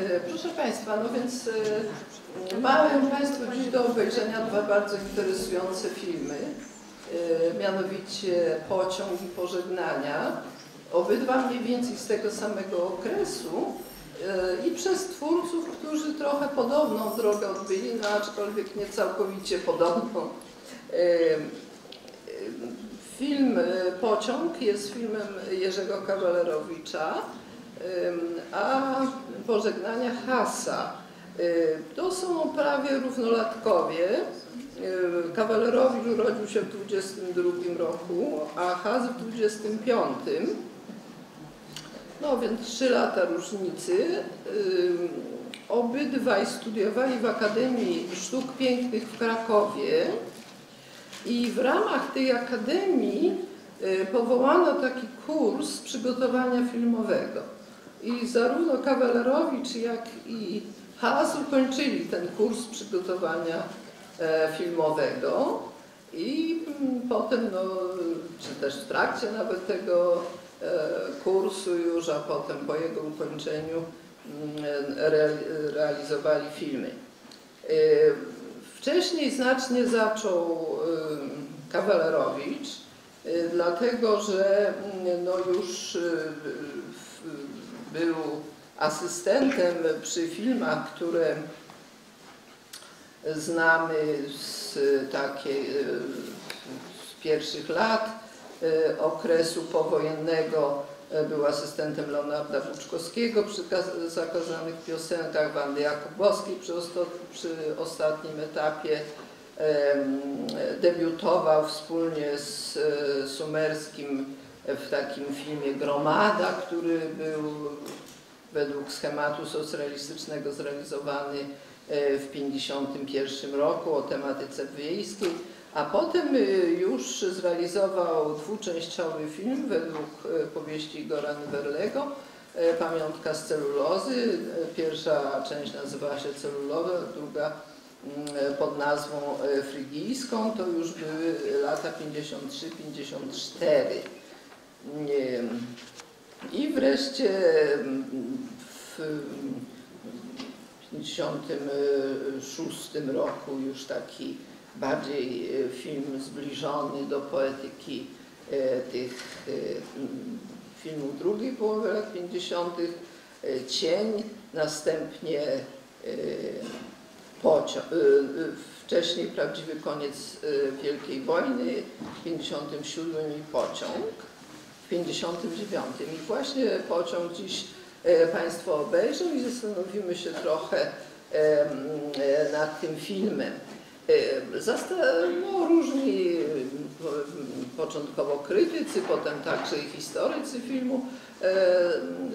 E, Proszę Państwa, no więc e, mają Państwo dziś do obejrzenia dwa bardzo interesujące filmy, e, mianowicie Pociąg i Pożegnania. Obydwa mniej więcej z tego samego okresu i przez twórców, którzy trochę podobną drogę odbyli, no aczkolwiek nie całkowicie podobną. Film Pociąg jest filmem Jerzego Kawalerowicza, a pożegnania Hasa. To są prawie równolatkowie. Kawalerowicz urodził się w 22 roku, a Has w 25. No więc trzy lata różnicy. Obydwaj studiowali w Akademii Sztuk Pięknych w Krakowie i w ramach tej akademii y, powołano taki kurs przygotowania filmowego. I zarówno Kawalerowicz, jak i Haas ukończyli ten kurs przygotowania e, filmowego i mm, potem, no, czy też w trakcie nawet tego e, kursu już, a potem po jego ukończeniu mm, re, realizowali filmy. E, Wcześniej znacznie zaczął Kawalerowicz, dlatego że mm, no już był asystentem przy filmach, które znamy z takiej y, z pierwszych lat y, okresu powojennego. y, Był asystentem Leonarda Włóczkowskiego przy kaz- zakazanych piosenkach, Wandy Jakubowskiej przy, przy ostatnim etapie. Debiutował wspólnie z e, Sumerskim w takim filmie Gromada, który był według schematu socjalistycznego zrealizowany e, w 1951 roku o tematyce wiejskiej, a potem e, już zrealizował dwuczęściowy film według e, powieści Igora Nywerlego, e, Pamiątka z celulozy. Pierwsza część nazywała się Celulowa, druga mm, pod nazwą frygijską, to już były lata 53-54. I wreszcie mm, w 1956 roku już taki bardziej e, film zbliżony do poetyki e, tych e, filmów drugiej połowy lat 50. e, Cień, następnie pociąg, wcześniej prawdziwy koniec Wielkiej Wojny, w 57 i pociąg 59. I właśnie pociąg dziś e, Państwo obejrzą i zastanowimy się trochę e, nad tym filmem. E, no, różni po- początkowo krytycy, potem także i historycy filmu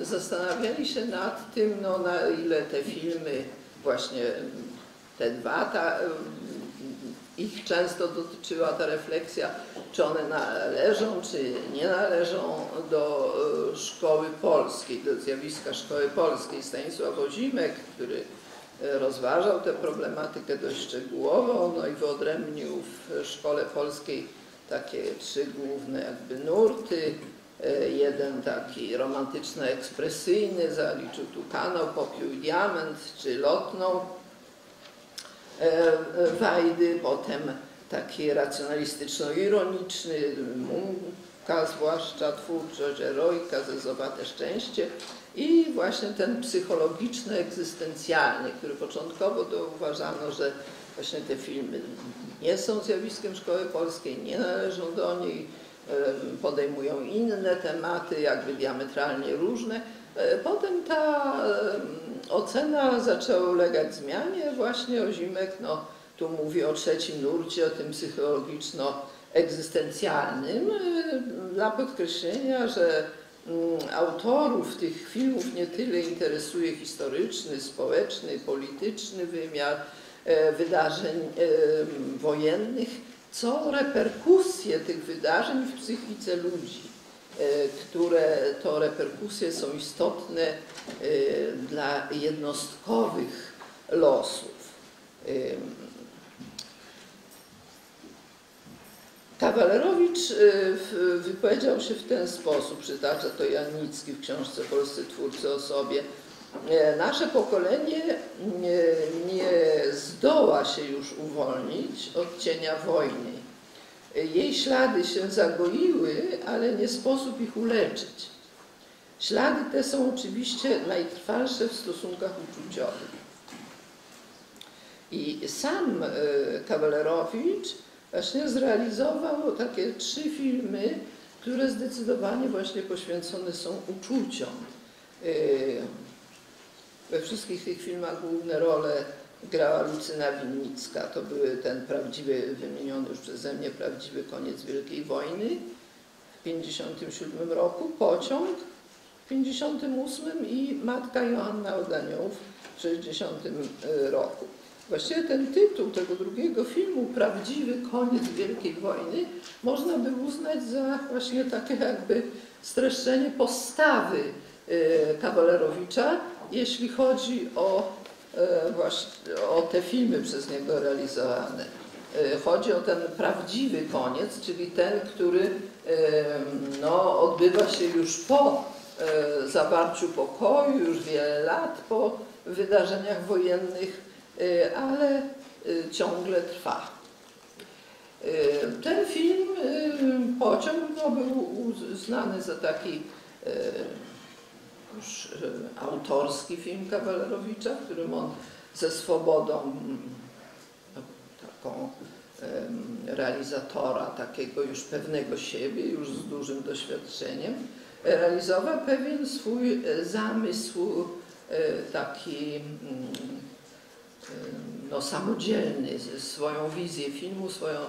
zastanawiali się nad tym, no, na ile te filmy, właśnie te dwa, ta, ich często dotyczyła ta refleksja, czy one należą, czy nie należą do e, szkoły polskiej, do zjawiska szkoły polskiej. Stanisław Ozimek, który e, rozważał tę problematykę dość szczegółowo, no i wyodrębnił w szkole polskiej takie trzy główne jakby nurty. E, Jeden taki romantyczno-ekspresyjny, zaliczył tu kanał, popiół diament, czy lotną Wajdy, potem taki racjonalistyczno-ironiczny, Munka zwłaszcza, twórczość, eroika, zezowate szczęście i właśnie ten psychologiczno-egzystencjalny, który początkowo to uważano, że właśnie te filmy nie są zjawiskiem szkoły polskiej, nie należą do niej, em, podejmują inne tematy, jakby diametralnie różne. E, Potem ta ocena zaczęła ulegać zmianie. Właśnie Ozimek no, tu mówi o trzecim nurcie, o tym psychologiczno-egzystencjalnym, dla podkreślenia, że mm, autorów tych filmów nie tyle interesuje historyczny, społeczny, polityczny wymiar e, wydarzeń e, wojennych, co reperkusje tych wydarzeń w psychice ludzi, które to reperkusje są istotne e, dla jednostkowych losów. Kawalerowicz y, w- wypowiedział się w ten sposób, przytacza to Janicki w książce Polscy twórcy o sobie, nasze pokolenie nie, nie zdoła się już uwolnić od cienia wojny. Jej ślady się zagoiły, ale nie sposób ich uleczyć. Ślady te są oczywiście najtrwalsze w stosunkach uczuciowych. I sam e, Kawalerowicz właśnie zrealizował takie trzy filmy, które zdecydowanie właśnie poświęcone są uczuciom. E, we wszystkich tych filmach główne role grała Lucyna Winnicka. To były ten prawdziwy, wymieniony już przeze mnie, prawdziwy koniec Wielkiej Wojny w 1957 roku, Pociąg w 1958 i Matka Joanna od Aniołów w 1960 roku. Właściwie ten tytuł tego drugiego filmu, Prawdziwy koniec Wielkiej Wojny, można by uznać za właśnie takie jakby streszczenie postawy Kawalerowicza, jeśli chodzi o, właśnie, o te filmy przez niego realizowane. Chodzi o ten prawdziwy koniec, czyli ten, który no, odbywa się już po zawarciu pokoju, już wiele lat po wydarzeniach wojennych, ale ciągle trwa. Ten film, Pociąg, no, był uznany za taki już autorski film Kawalerowicza, w którym on ze swobodą no, taką realizatora, takiego już pewnego siebie, już z dużym doświadczeniem, realizował pewien swój zamysł taki no, samodzielny, swoją wizję filmu, swoją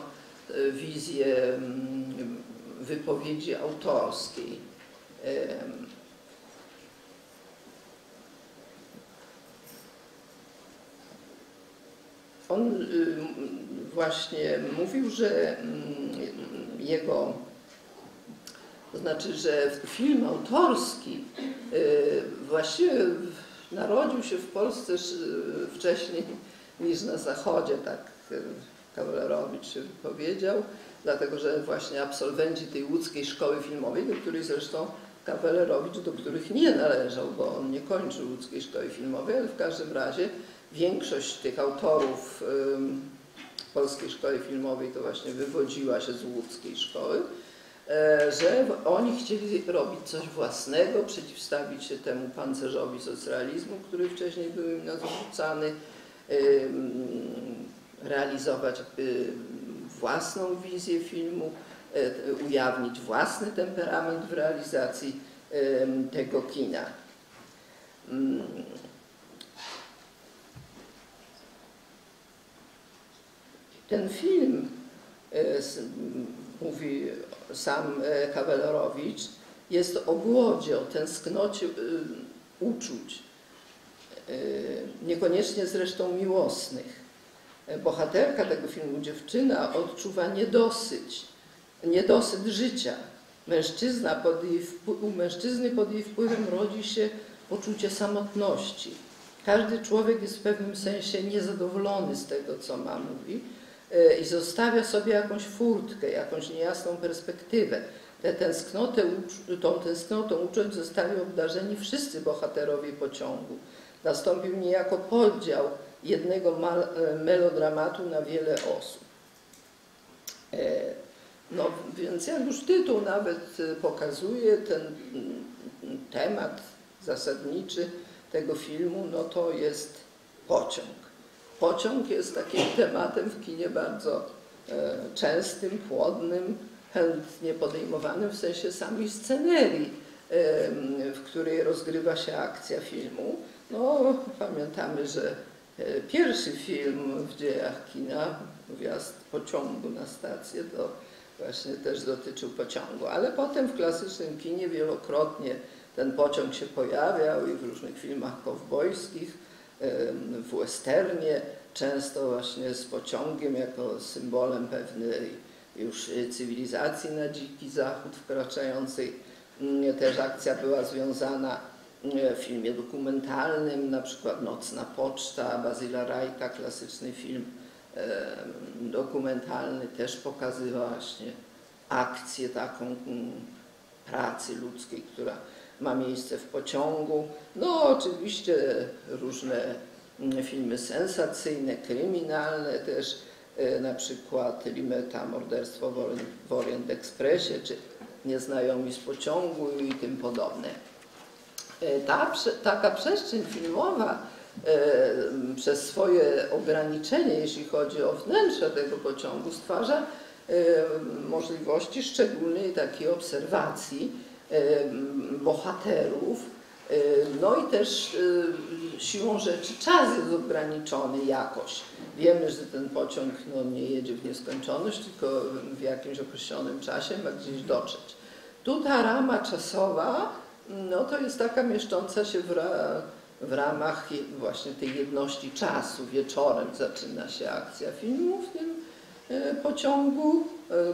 wizję wypowiedzi autorskiej. On właśnie mówił, że jego, to znaczy, że film autorski właściwie narodził się w Polsce wcześniej niż na Zachodzie, tak Kawalerowicz się wypowiedział, dlatego że właśnie absolwenci tej łódzkiej szkoły filmowej, do której zresztą Kawalerowicz, do których nie należał, bo on nie kończył łódzkiej szkoły filmowej, ale w każdym razie większość tych autorów Polskiej Szkoły Filmowej to właśnie wywodziła się z łódzkiej szkoły, że oni chcieli robić coś własnego, przeciwstawić się temu pancerzowi socrealizmu, który wcześniej był im narzucany, realizować własną wizję filmu, ujawnić własny temperament w realizacji tego kina. Ten film, mówi sam Kawalerowicz, jest o głodzie, o tęsknocie uczuć, niekoniecznie zresztą miłosnych. Bohaterka tego filmu, dziewczyna, odczuwa niedosyć, niedosyt życia. Mężczyzna pod jej, u mężczyzny pod jej wpływem rodzi się poczucie samotności. Każdy człowiek jest w pewnym sensie niezadowolony z tego, co ma, mówi, i zostawia sobie jakąś furtkę, jakąś niejasną perspektywę. Tę tęsknotę, tą tęsknotą uczuć zostali obdarzeni wszyscy bohaterowie pociągu. Nastąpił niejako podział jednego melodramatu na wiele osób. No więc jak już tytuł nawet pokazuje ten temat zasadniczy tego filmu, no to jest pociąg. Pociąg jest takim tematem w kinie bardzo e, częstym, płodnym, chętnie podejmowanym w sensie samej scenerii, w której rozgrywa się akcja filmu. No, pamiętamy, że e, pierwszy film w dziejach kina, wjazd pociągu na stację, to właśnie też dotyczył pociągu, ale potem w klasycznym kinie wielokrotnie ten pociąg się pojawiał i w różnych filmach kowbojskich, w westernie, często właśnie z pociągiem jako symbolem pewnej już cywilizacji na dziki zachód wkraczającej. Też akcja była związana w filmie dokumentalnym, na przykład Nocna Poczta Bazyla Rajka, klasyczny film dokumentalny, też pokazywał właśnie akcję taką pracy ludzkiej, która ma miejsce w pociągu. No oczywiście różne mm, filmy sensacyjne, kryminalne też, e, na przykład Limeta, Morderstwo w Orient- Expressie, czy Nieznajomi z pociągu i tym podobne. E, Ta, taka przestrzeń filmowa e, przez swoje ograniczenie, jeśli chodzi o wnętrze tego pociągu, stwarza możliwości szczególnej takiej obserwacji bohaterów. No i też siłą rzeczy czas jest ograniczony jakoś. Wiemy, że ten pociąg no, nie jedzie w nieskończoność, tylko w jakimś określonym czasie ma gdzieś dotrzeć. Tu ta rama czasowa, no to jest taka mieszcząca się w, ra, w ramach właśnie tej jedności czasu. Wieczorem zaczyna się akcja filmu w tym e, pociągu,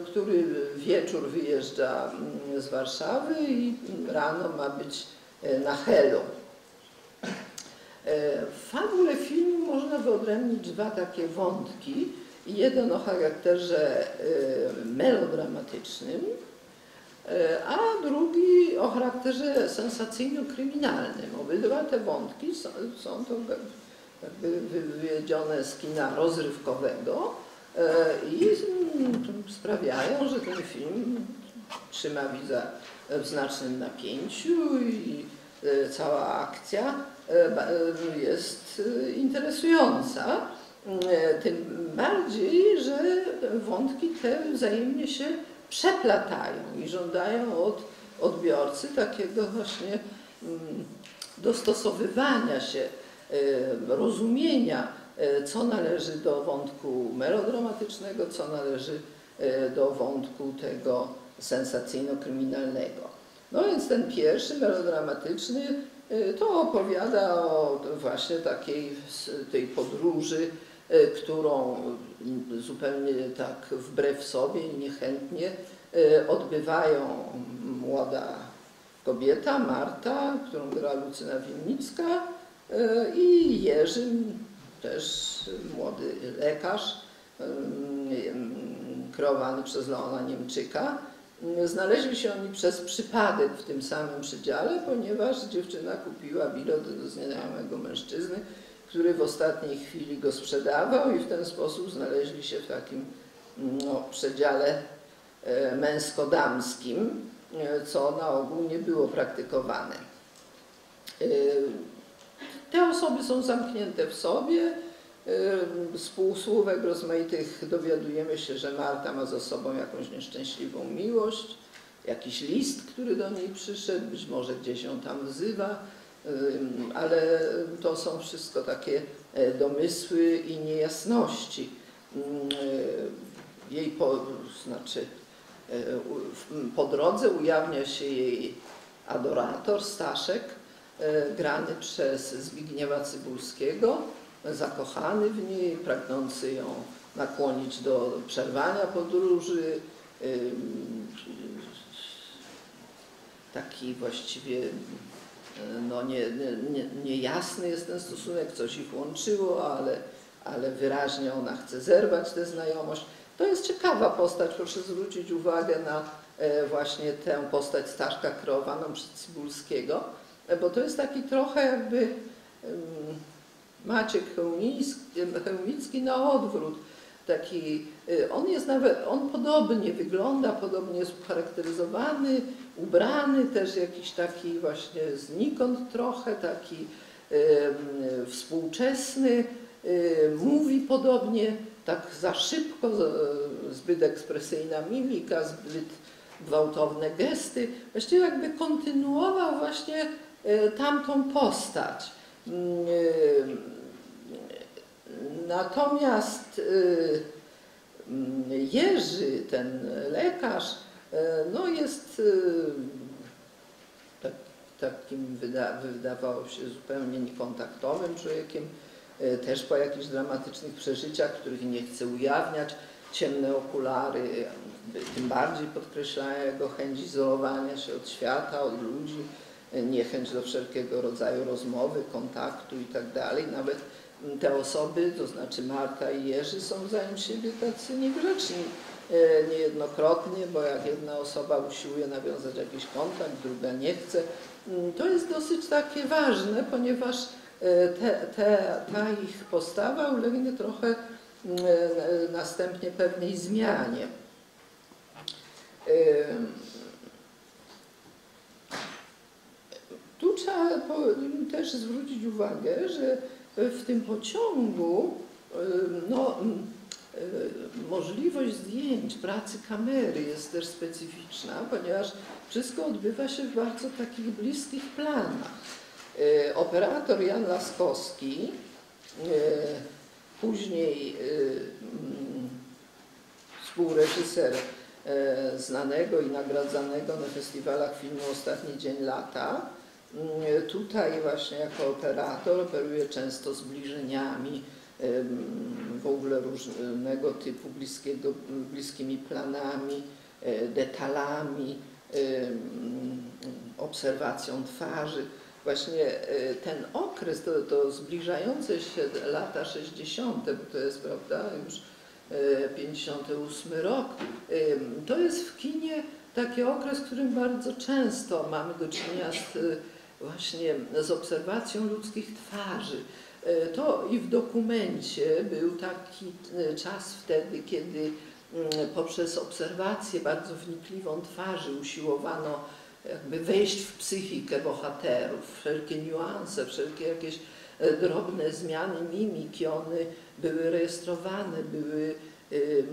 który wieczór wyjeżdża mm, z Warszawy i rano ma być e, na Helu. E, W fabule filmu można wyodrębnić dwa takie wątki. Jeden o charakterze e, melodramatycznym, e, a drugi o charakterze sensacyjno-kryminalnym. Obydwa te wątki są, są to jakby wywiedzione z kina rozrywkowego e, i mm, sprawiają, że ten film trzyma widza w znacznym napięciu i e, cała akcja e, e, jest e, interesująca. E, Tym bardziej, że wątki te wzajemnie się przeplatają i żądają od odbiorcy takiego właśnie mm, dostosowywania się, e, rozumienia, e, co należy do wątku melodramatycznego, co należy e, do wątku tego sensacyjno-kryminalnego. No więc ten pierwszy, melodramatyczny, y, to opowiada o właśnie takiej tej podróży, którą zupełnie tak wbrew sobie niechętnie odbywają młoda kobieta, Marta, którą gra Lucyna Winnicka i Jerzy, też młody lekarz, y, kreowany przez Leona Niemczyka. Znaleźli się oni przez przypadek w tym samym przedziale, ponieważ dziewczyna kupiła bilet do znajomego mężczyzny, który w ostatniej chwili go sprzedawał i w ten sposób znaleźli się w takim no, przedziale e, męsko-damskim, e, co na ogół nie było praktykowane. Te osoby są zamknięte w sobie. Z półsłówek rozmaitych dowiadujemy się, że Marta ma za sobą jakąś nieszczęśliwą miłość, jakiś list, który do niej przyszedł, być może gdzieś ją tam wzywa, ym, ale to są wszystko takie e, domysły i niejasności. E, Jej po, znaczy, e, po drodze ujawnia się jej adorator, Staszek, grany przez Zbigniewa Cybulskiego, zakochany w niej, pragnący ją nakłonić do przerwania podróży. Taki właściwie e, no nie, nie, nie, niejasny jest ten stosunek, coś ich łączyło, ale, ale wyraźnie ona chce zerwać tę znajomość. To jest ciekawa postać, proszę zwrócić uwagę na e, właśnie tę postać Staszka kreowaną przez Cybulskiego, e, bo to jest taki trochę jakby Maciek Chełmicki, Chełmicki na odwrót. Taki, y, on jest nawet, on podobnie wygląda, podobnie jest ucharakteryzowany, ubrany też jakiś taki właśnie znikąd trochę, taki y, współczesny, y, mówi podobnie, tak za szybko, z- zbyt ekspresyjna mimika, zbyt gwałtowne gesty. Właściwie jakby kontynuował właśnie tamtą postać. Mm, y, Natomiast y, mm, Jerzy, ten lekarz, y, no jest y, tak, takim, wyda, wydawało się, zupełnie niekontaktowym człowiekiem, y, też po jakichś dramatycznych przeżyciach, których nie chce ujawniać. Ciemne okulary tym bardziej podkreślają jego chęć izolowania się od świata, od ludzi, y, niechęć do wszelkiego rodzaju rozmowy, kontaktu i tak. Nawet te osoby, to znaczy Marta i Jerzy, są wzajem siebie tacy niegrzeczni e, niejednokrotnie, bo jak jedna osoba usiłuje nawiązać jakiś kontakt, druga nie chce. Mm, To jest dosyć takie ważne, ponieważ e, te, te, ta ich postawa ulegnie trochę mm, e, następnie pewnej zmianie. Tu trzeba też zwrócić uwagę, że w tym pociągu no, y, możliwość zdjęć, pracy kamery jest też specyficzna, ponieważ wszystko odbywa się w bardzo takich bliskich planach. Y, Operator Jan Laskowski, y, później mm, współreżyser e, znanego i nagradzanego na festiwalach filmu Ostatni Dzień Lata. Mm, Tutaj właśnie jako operator operuje często zbliżeniami, w ogóle różnego typu bliskiego, bliskimi planami, e, detalami, obserwacją twarzy. Właśnie e, ten okres, to, to zbliżające się lata 60., bo to jest, prawda, już e, 58 rok, Ym, to jest w kinie taki okres, w którym bardzo często mamy do czynienia z, właśnie z obserwacją ludzkich twarzy. Y, To i w dokumencie był taki y, czas wtedy, kiedy mm, poprzez obserwację bardzo wnikliwą twarzy usiłowano jakby wejść w psychikę bohaterów, wszelkie niuanse, wszelkie jakieś e, drobne zmiany mimiki, one były rejestrowane, były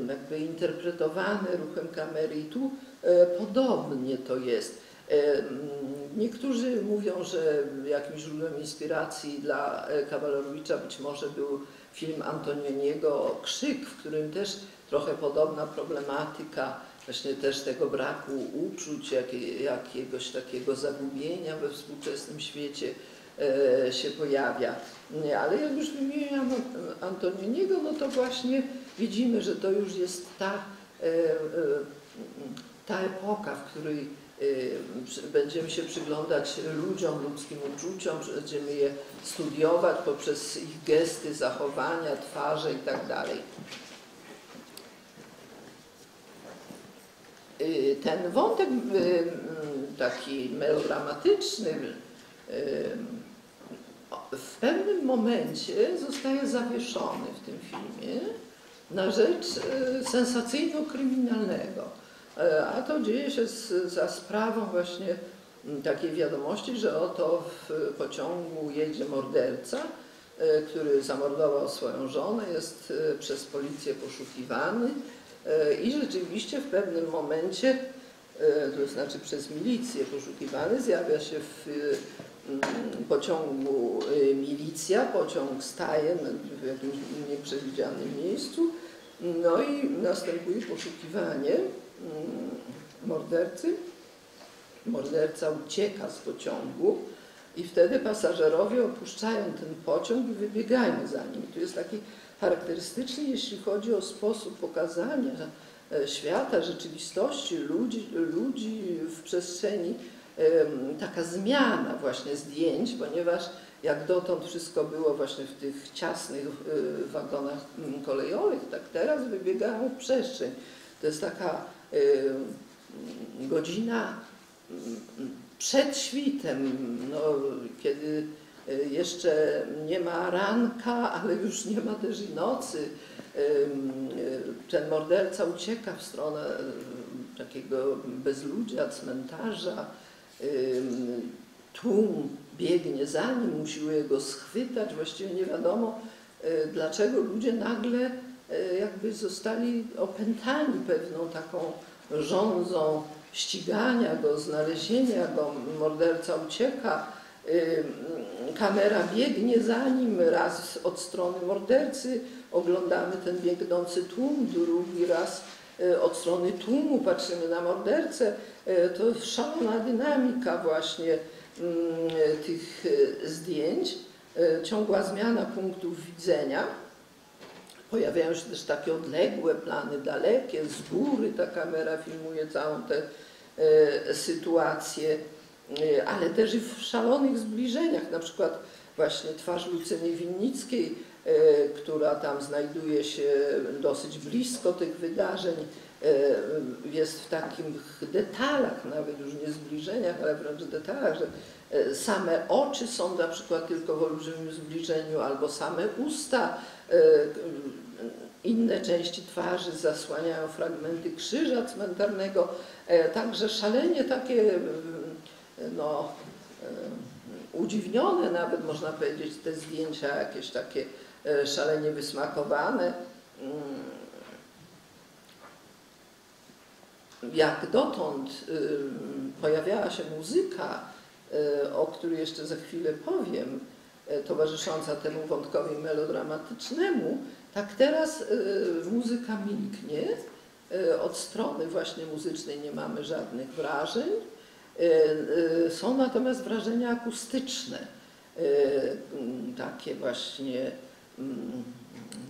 jakby interpretowane ruchem kamery i tu e, podobnie to jest. Niektórzy mówią, że jakimś źródłem inspiracji dla e, Kawalerowicza być może był film Antonioniego Krzyk, w którym też trochę podobna problematyka właśnie też tego braku uczuć, jakie- jakiegoś takiego zagubienia we współczesnym świecie e, się pojawia. Ale jak już wymieniam Antonioniego, no to właśnie widzimy, że to już jest ta, e, ta epoka, w której będziemy się przyglądać ludziom, ludzkim uczuciom, będziemy je studiować poprzez ich gesty, zachowania, twarze i tak. Y, Ten wątek y, mm, taki melodramatyczny y, w pewnym momencie zostaje zawieszony w tym filmie na rzecz y, sensacyjno-kryminalnego. E, A to dzieje się z, za sprawą właśnie takiej wiadomości, że oto w pociągu jedzie morderca, e, który zamordował swoją żonę, jest e, przez policję poszukiwany i rzeczywiście w pewnym momencie, to znaczy przez milicję poszukiwany, zjawia się w pociągu milicja, pociąg staje w jakimś nieprzewidzianym miejscu, no i następuje poszukiwanie mordercy. Morderca ucieka z pociągu i wtedy pasażerowie opuszczają ten pociąg i wybiegają za nim. I tu jest taki charakterystyczny, jeśli chodzi o sposób pokazania e, świata, rzeczywistości, ludzi, ludzi w przestrzeni, taka zmiana właśnie zdjęć, ponieważ jak dotąd wszystko było właśnie w tych ciasnych y, wagonach mm, kolejowych, tak teraz wybiegają w przestrzeń. To jest taka y, godzina mm, przed świtem, no, kiedy y, jeszcze nie ma ranka, ale już nie ma też i nocy. Y, Ten morderca ucieka w stronę y, takiego bezludzia, cmentarza. Tłum biegnie za nim, usiłuje go schwytać. Właściwie nie wiadomo, y, dlaczego ludzie nagle y, jakby zostali opętani pewną taką rządzą ścigania go, znalezienia go. Morderca ucieka, y, kamera biegnie za nim, raz od strony mordercy oglądamy ten biegnący tłum, drugi raz y, od strony tłumu patrzymy na mordercę. Y, To szalona dynamika właśnie mm, tych zdjęć, ciągła zmiana punktów widzenia. Pojawiają się też takie odległe plany, dalekie, z góry ta kamera filmuje całą tę e, sytuację, e, ale też i w szalonych zbliżeniach, na przykład właśnie twarz Lucyny Winnickiej, e, która tam znajduje się dosyć blisko tych wydarzeń, jest w takich detalach, nawet już nie zbliżeniach, ale wręcz detalach, że e, same oczy są na przykład tylko w olbrzymim zbliżeniu, albo same usta, e, inne części twarzy zasłaniają fragmenty krzyża cmentarnego, także szalenie takie no, udziwnione nawet można powiedzieć te zdjęcia, jakieś takie szalenie wysmakowane. Mm, jak dotąd y, pojawiała się muzyka, y, o której jeszcze za chwilę powiem, towarzysząca temu wątkowi melodramatycznemu, tak teraz muzyka milknie. Od strony właśnie muzycznej nie mamy żadnych wrażeń. Są natomiast wrażenia akustyczne, takie właśnie mm,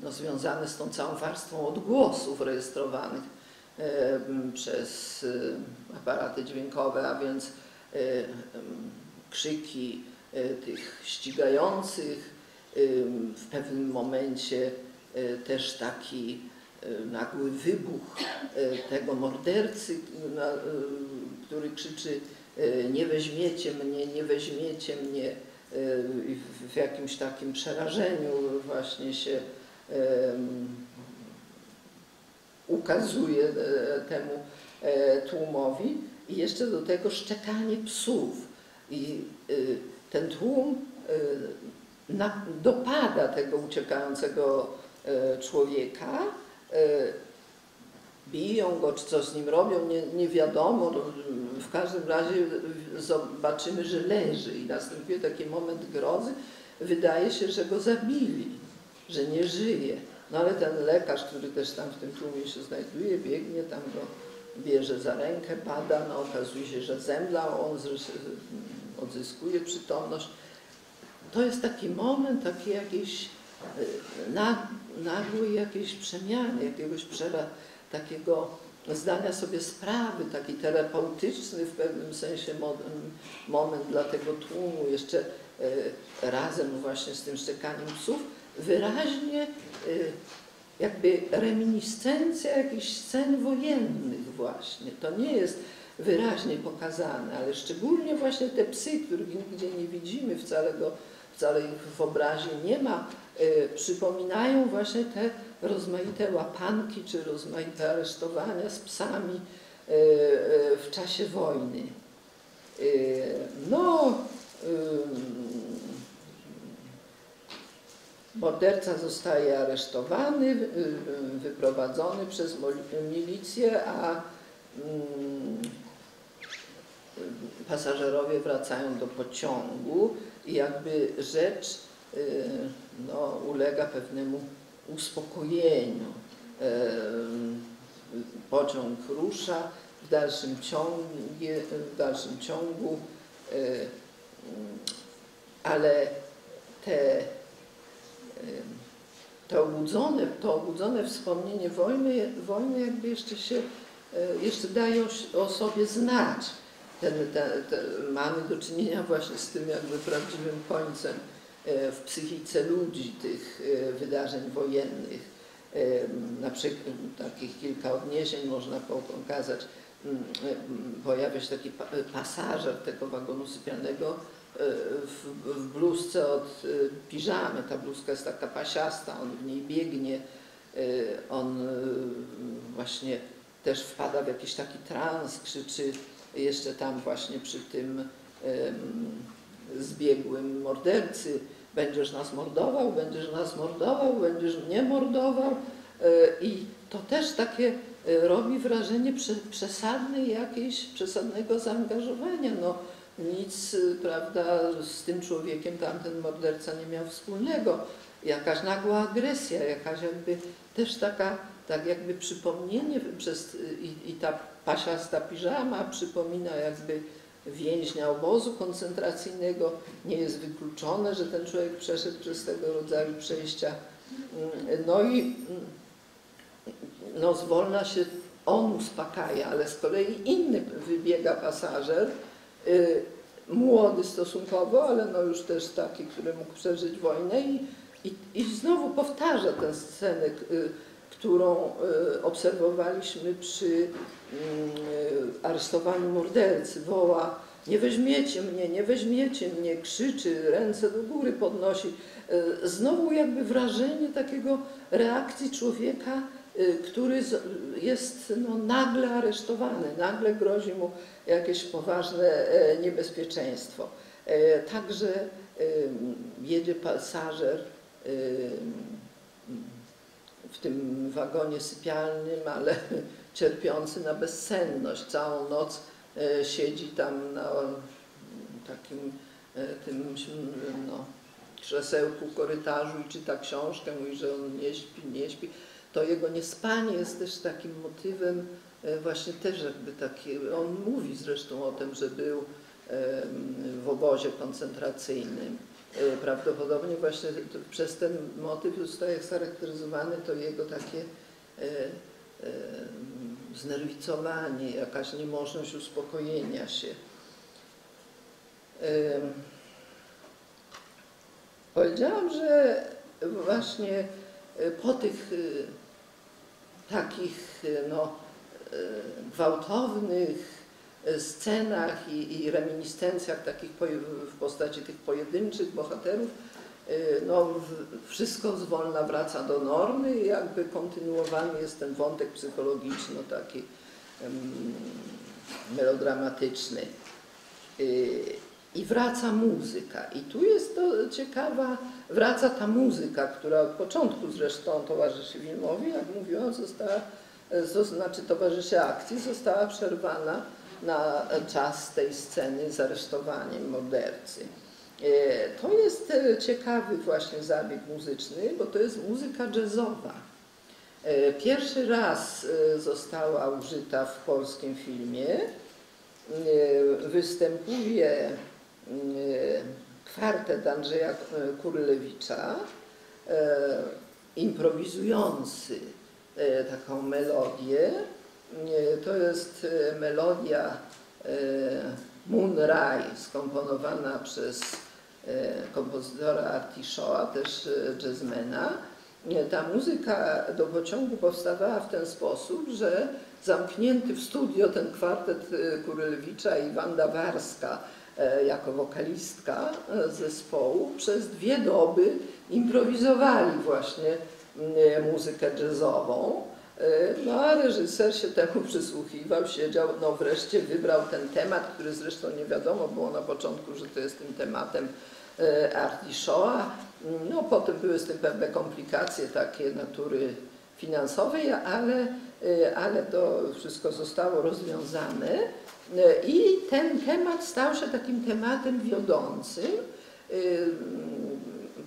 no, związane z tą całą warstwą odgłosów rejestrowanych przez aparaty dźwiękowe, a więc krzyki tych ścigających, w pewnym momencie też taki nagły wybuch tego mordercy, który krzyczy nie weźmiecie mnie, nie weźmiecie mnie w jakimś takim przerażeniu właśnie się ukazuje e, temu e, tłumowi i jeszcze do tego szczekanie psów. I e, ten tłum dopada tego uciekającego człowieka, biją go, czy coś z nim robią, nie, nie wiadomo. No, w każdym razie zobaczymy, że leży i następuje taki moment grozy. Wydaje się, że go zabili, że nie żyje. No ale ten lekarz, który też tam w tym tłumie się znajduje, biegnie, tam go bierze za rękę, pada, no okazuje się, że zemdlał, on odzyskuje przytomność. To jest taki moment, taki jakiejś e, nagłej jakiejś przemiany, jakiegoś przera, takiego zdania sobie sprawy, taki terapeutyczny w pewnym sensie moment dla tego tłumu, jeszcze e, razem właśnie z tym szczekaniem psów, wyraźnie y, jakby reminiscencja jakichś scen wojennych właśnie. To nie jest wyraźnie pokazane, ale szczególnie właśnie te psy, których nigdzie nie widzimy, wcale, go, wcale ich w obrazie nie ma, y, przypominają właśnie te rozmaite łapanki czy rozmaite aresztowania z psami y, w czasie wojny. No, Morderca zostaje aresztowany, wyprowadzony przez milicję, a pasażerowie wracają do pociągu i jakby rzecz y, no, ulega pewnemu uspokojeniu. E, pociąg rusza w dalszym, ciągie, w dalszym ciągu, e, ale te to obudzone, to obudzone wspomnienie wojny, wojny jakby jeszcze się, e, jeszcze daje o, sobie znać. Ten, ten, ten, mamy do czynienia właśnie z tym jakby prawdziwym końcem e, w psychice ludzi tych e, wydarzeń wojennych. Na przykład takich kilka odniesień można pokazać. Mm, pojawia się taki pasażer tego wagonu sypialnego, w, w bluzce od piżamy. Ta bluzka jest taka pasiasta, on w niej biegnie, on właśnie też wpada w jakiś taki trans, krzyczy jeszcze tam właśnie przy tym zbiegłym mordercy, będziesz nas mordował, będziesz nas mordował, będziesz mnie mordował i to też takie robi wrażenie przesadnej jakiejś, przesadnego zaangażowania. No, nic, prawda, z tym człowiekiem tamten morderca nie miał wspólnego. Jakaś nagła agresja, jakaś jakby też taka, tak jakby przypomnienie przez, i, i ta pasiasta piżama przypomina jakby więźnia obozu koncentracyjnego. Nie jest wykluczone, że ten człowiek przeszedł przez tego rodzaju przejścia. No i no zwolna się on uspokaja, ale z kolei inny wybiega pasażer, Y, młody stosunkowo, ale no już też taki, który mógł przeżyć wojnę i, i, i znowu powtarza tę scenę y, którą obserwowaliśmy przy aresztowaniu mordercy, woła nie weźmiecie mnie, nie weźmiecie mnie, krzyczy, ręce do góry podnosi. Znowu jakby wrażenie takiego reakcji człowieka, który jest no, nagle aresztowany, nagle grozi mu jakieś poważne niebezpieczeństwo. Także jedzie pasażer tym wagonie sypialnym, ale cierpiący na bezsenność. Całą noc siedzi tam na takim tym no, krzesełku, korytarzu i czyta książkę, mówi, że on nie śpi, nie śpi. To jego niespanie jest też takim motywem właśnie też jakby taki, on mówi zresztą o tym, że był w obozie koncentracyjnym. Prawdopodobnie właśnie przez ten motyw zostaje charakteryzowany to jego takie znerwicowanie, jakaś niemożność uspokojenia się. Powiedziałam, że właśnie po tych takich no, gwałtownych scenach i, i reminiscencjach takich w postaci tych pojedynczych bohaterów, no, wszystko zwolna wraca do normy i jakby kontynuowany jest ten wątek psychologiczny, taki melodramatyczny. I wraca muzyka. I tu jest to ciekawa, wraca ta muzyka, która od początku zresztą towarzyszy filmowi, jak mówiłam, została, to znaczy towarzyszy akcji, została przerwana na czas tej sceny z aresztowaniem mordercy. To jest ciekawy właśnie zabieg muzyczny, bo to jest muzyka jazzowa. Pierwszy raz została użyta w polskim filmie. Występuje kwartet Andrzeja Kurlewicza, improwizujący taką melodię. To jest melodia Moon Rai, skomponowana przez kompozytora Artishoa, też jazzmena. Ta muzyka do pociągu powstawała w ten sposób, że zamknięty w studio ten kwartet Kurylewicza i Wanda Warska jako wokalistka zespołu przez dwie doby improwizowali właśnie muzykę jazzową. No a reżyser się temu przysłuchiwał, siedział, no wreszcie wybrał ten temat, który zresztą nie wiadomo było na początku, że to jest tym tematem Artishoa. No potem były z tym pewne komplikacje takie natury finansowej, ale, ale to wszystko zostało rozwiązane i ten temat stał się takim tematem wiodącym,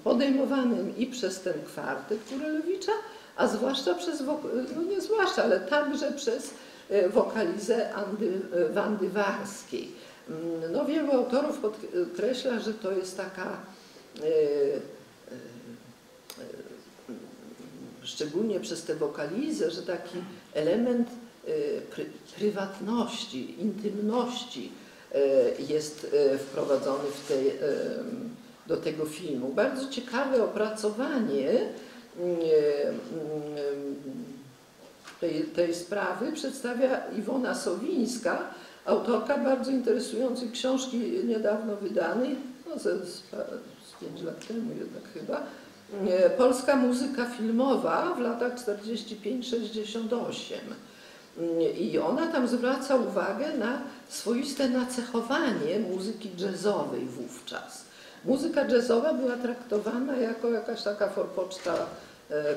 podejmowanym i przez ten kwartet Kurelewicza, a zwłaszcza przez, no nie zwłaszcza, ale także przez wokalizę Andy, Wandy Warskiej. No, wielu autorów podkreśla, że to jest taka, szczególnie przez tę wokalizę, że taki element pry, prywatności, intymności jest wprowadzony tej, do tego filmu. Bardzo ciekawe opracowanie tej, tej sprawy przedstawia Iwona Sowińska, autorka bardzo interesującej książki niedawno wydanej, no z, z, z 5 lat temu jednak chyba, Polska muzyka filmowa w latach 45-68. I ona tam zwraca uwagę na swoiste nacechowanie muzyki jazzowej wówczas. Muzyka jazzowa była traktowana jako jakaś taka forpoczta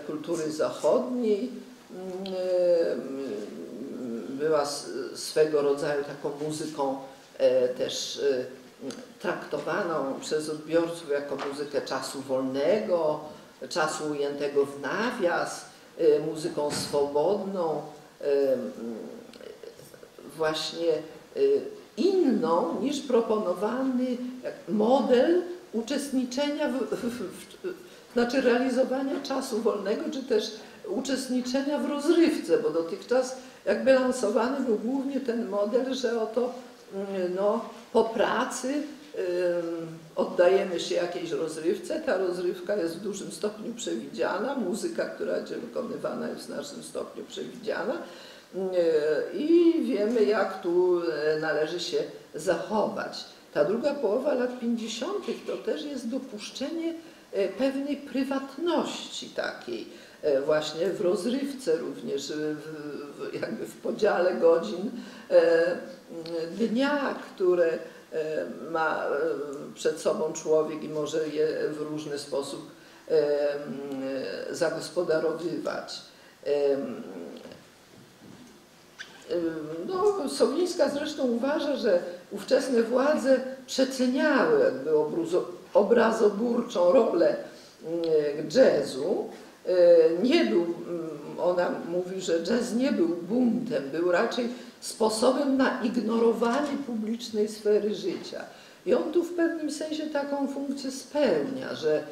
kultury zachodniej, była swego rodzaju taką muzyką też traktowaną przez odbiorców jako muzykę czasu wolnego, czasu ujętego w nawias, muzyką swobodną, właśnie inną niż proponowany model uczestniczenia, w, w, w, znaczy realizowania czasu wolnego, czy też uczestniczenia w rozrywce, bo dotychczas jakby lansowany był głównie ten model, że oto no, po pracy oddajemy się jakiejś rozrywce. Ta rozrywka jest w dużym stopniu przewidziana, muzyka, która będzie wykonywana jest w naszym stopniu przewidziana i wiemy, jak tu należy się zachować. Ta druga połowa lat 50. to też jest dopuszczenie pewnej prywatności takiej, właśnie w rozrywce również, w, jakby w podziale godzin dnia, które ma przed sobą człowiek i może je w różny sposób zagospodarowywać. No, Sowińska zresztą uważa, że ówczesne władze przeceniały jakby obrazoburczą rolę jazzu. Nie był, ona mówi, że jazz nie był buntem, był raczej sposobem na ignorowanie publicznej sfery życia. I on tu w pewnym sensie taką funkcję spełnia, że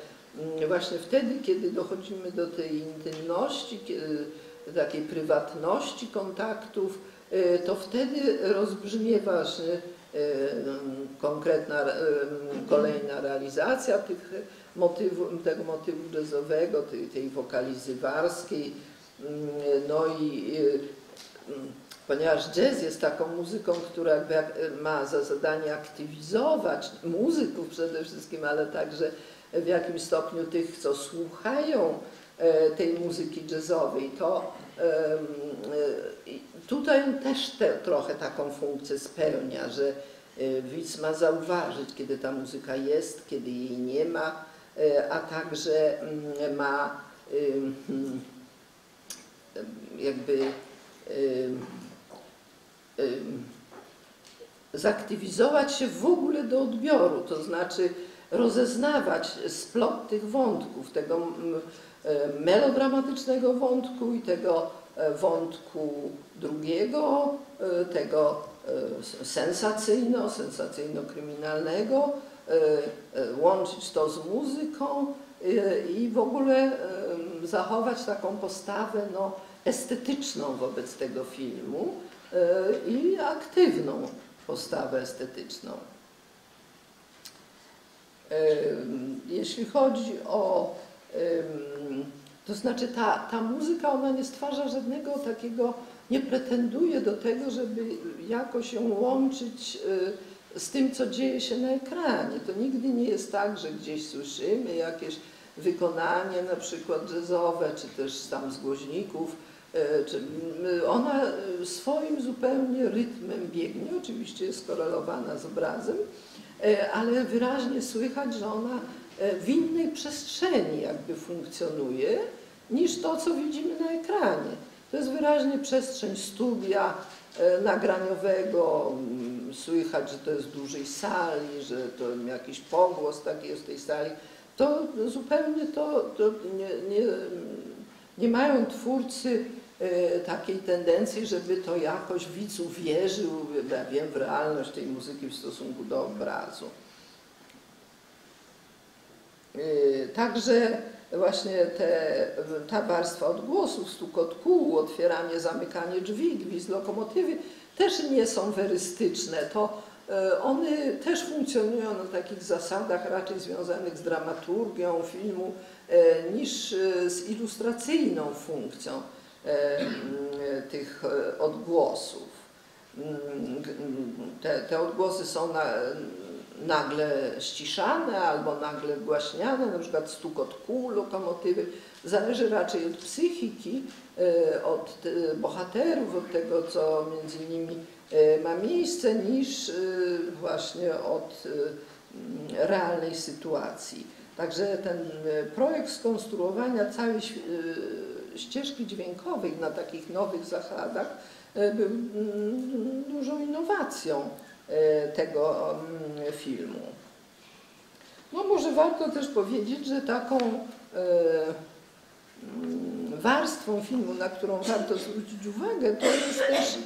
właśnie wtedy, kiedy dochodzimy do tej intymności, takiej prywatności kontaktów, to wtedy rozbrzmiewa konkretna, kolejna realizacja tych tego motywu jazzowego, tej, tej wokalizywarskiej. No i ponieważ jazz jest taką muzyką, która ma za zadanie aktywizować muzyków przede wszystkim, ale także w jakimś stopniu tych, co słuchają tej muzyki jazzowej, to tutaj też te, trochę taką funkcję spełnia, że widz ma zauważyć, kiedy ta muzyka jest, kiedy jej nie ma, a także ma jakby zaktywizować się w ogóle do odbioru, to znaczy rozeznawać splot tych wątków, tego melodramatycznego wątku i tego wątku drugiego, tego sensacyjno, sensacyjno-kryminalnego, łączyć to z muzyką i w ogóle zachować taką postawę no, estetyczną wobec tego filmu i aktywną postawę estetyczną. Jeśli chodzi o, to znaczy ta, ta muzyka, ona nie stwarza żadnego takiego, nie pretenduje do tego, żeby jakoś ją łączyć z tym, co dzieje się na ekranie. To nigdy nie jest tak, że gdzieś słyszymy jakieś wykonanie na przykład jazzowe, czy też tam z głośników, czy ona swoim zupełnie rytmem biegnie, oczywiście jest skorelowana z obrazem, ale wyraźnie słychać, że ona w innej przestrzeni jakby funkcjonuje niż to, co widzimy na ekranie. To jest wyraźnie przestrzeń studia nagraniowego, słychać, że to jest dużej sali, że to jakiś pogłos taki jest w tej sali. To zupełnie to, to nie, nie, nie mają twórcy takiej tendencji, żeby to jakoś widz uwierzył, ja wiem, w realność tej muzyki w stosunku do obrazu. Także właśnie te, ta warstwa odgłosów, stukot kół, otwieranie, zamykanie drzwi, gwizd lokomotywy też nie są werystyczne. To one też funkcjonują na takich zasadach raczej związanych z dramaturgią filmu niż z ilustracyjną funkcją tych odgłosów. Te, te odgłosy są na, nagle ściszane albo nagle wgłaśniane, na przykład stukot kół lokomotywy, zależy raczej od psychiki, od bohaterów, od tego, co między nimi ma miejsce, niż właśnie od realnej sytuacji. Także ten projekt skonstruowania całej ścieżki dźwiękowej na takich nowych zasadach był dużą innowacją tego filmu. No może warto też powiedzieć, że taką warstwą filmu, na którą warto zwrócić uwagę, to jest też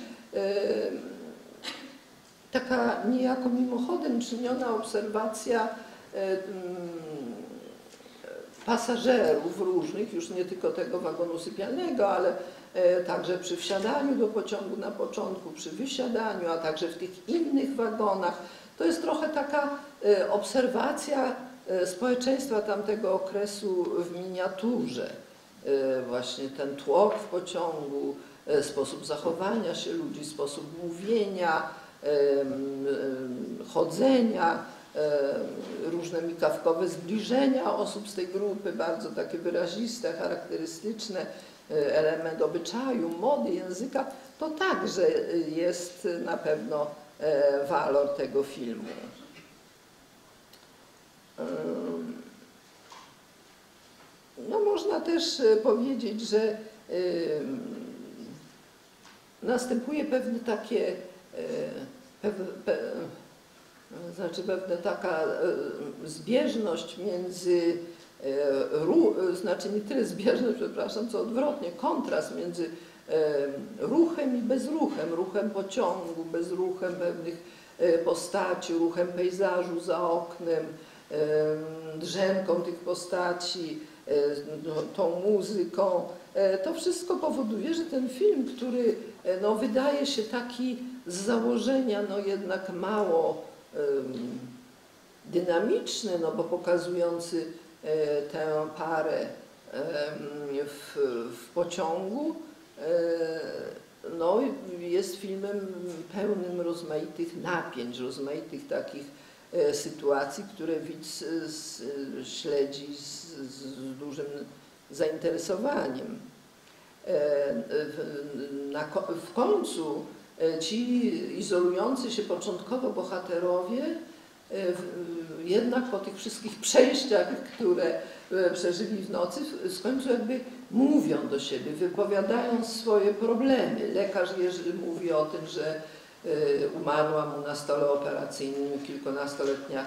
taka niejako mimochodem czyniona obserwacja pasażerów różnych, już nie tylko tego wagonu sypialnego, ale także przy wsiadaniu do pociągu na początku, przy wysiadaniu, a także w tych innych wagonach. To jest trochę taka e, obserwacja e, społeczeństwa tamtego okresu w miniaturze. E, Właśnie ten tłok w pociągu, e, sposób zachowania się ludzi, sposób mówienia, chodzenia, różne mikawkowe zbliżenia osób z tej grupy, bardzo takie wyraziste, charakterystyczne, e, element obyczaju, mody, języka, to także jest na pewno e, walor tego filmu. No można też e, powiedzieć, że następuje pewne takie, e, pe, znaczy pewna taka zbieżność między, e, ru, znaczy nie tyle zbieżność, przepraszam, co odwrotnie, kontrast między e, ruchem i bezruchem, ruchem pociągu, bezruchem pewnych e, postaci, ruchem pejzażu za oknem, em, drzemką tych postaci, e, no, tą muzyką. E, To wszystko powoduje, że ten film, który e, no, wydaje się taki z założenia no, jednak mało dynamiczny, no, bo pokazujący e, tę parę w, w pociągu, e, no, jest filmem pełnym rozmaitych napięć, rozmaitych takich e, sytuacji, które widz e, śledzi z, z dużym zainteresowaniem. E, w- Na, w końcu e, ci izolujący się początkowo bohaterowie e, jednak po tych wszystkich przejściach, które e, przeżyli w nocy, końcu jakby mówią do siebie, wypowiadają swoje problemy. Lekarz Jerzy mówi o tym, że e, umarła mu na stole operacyjnym kilkunastoletnia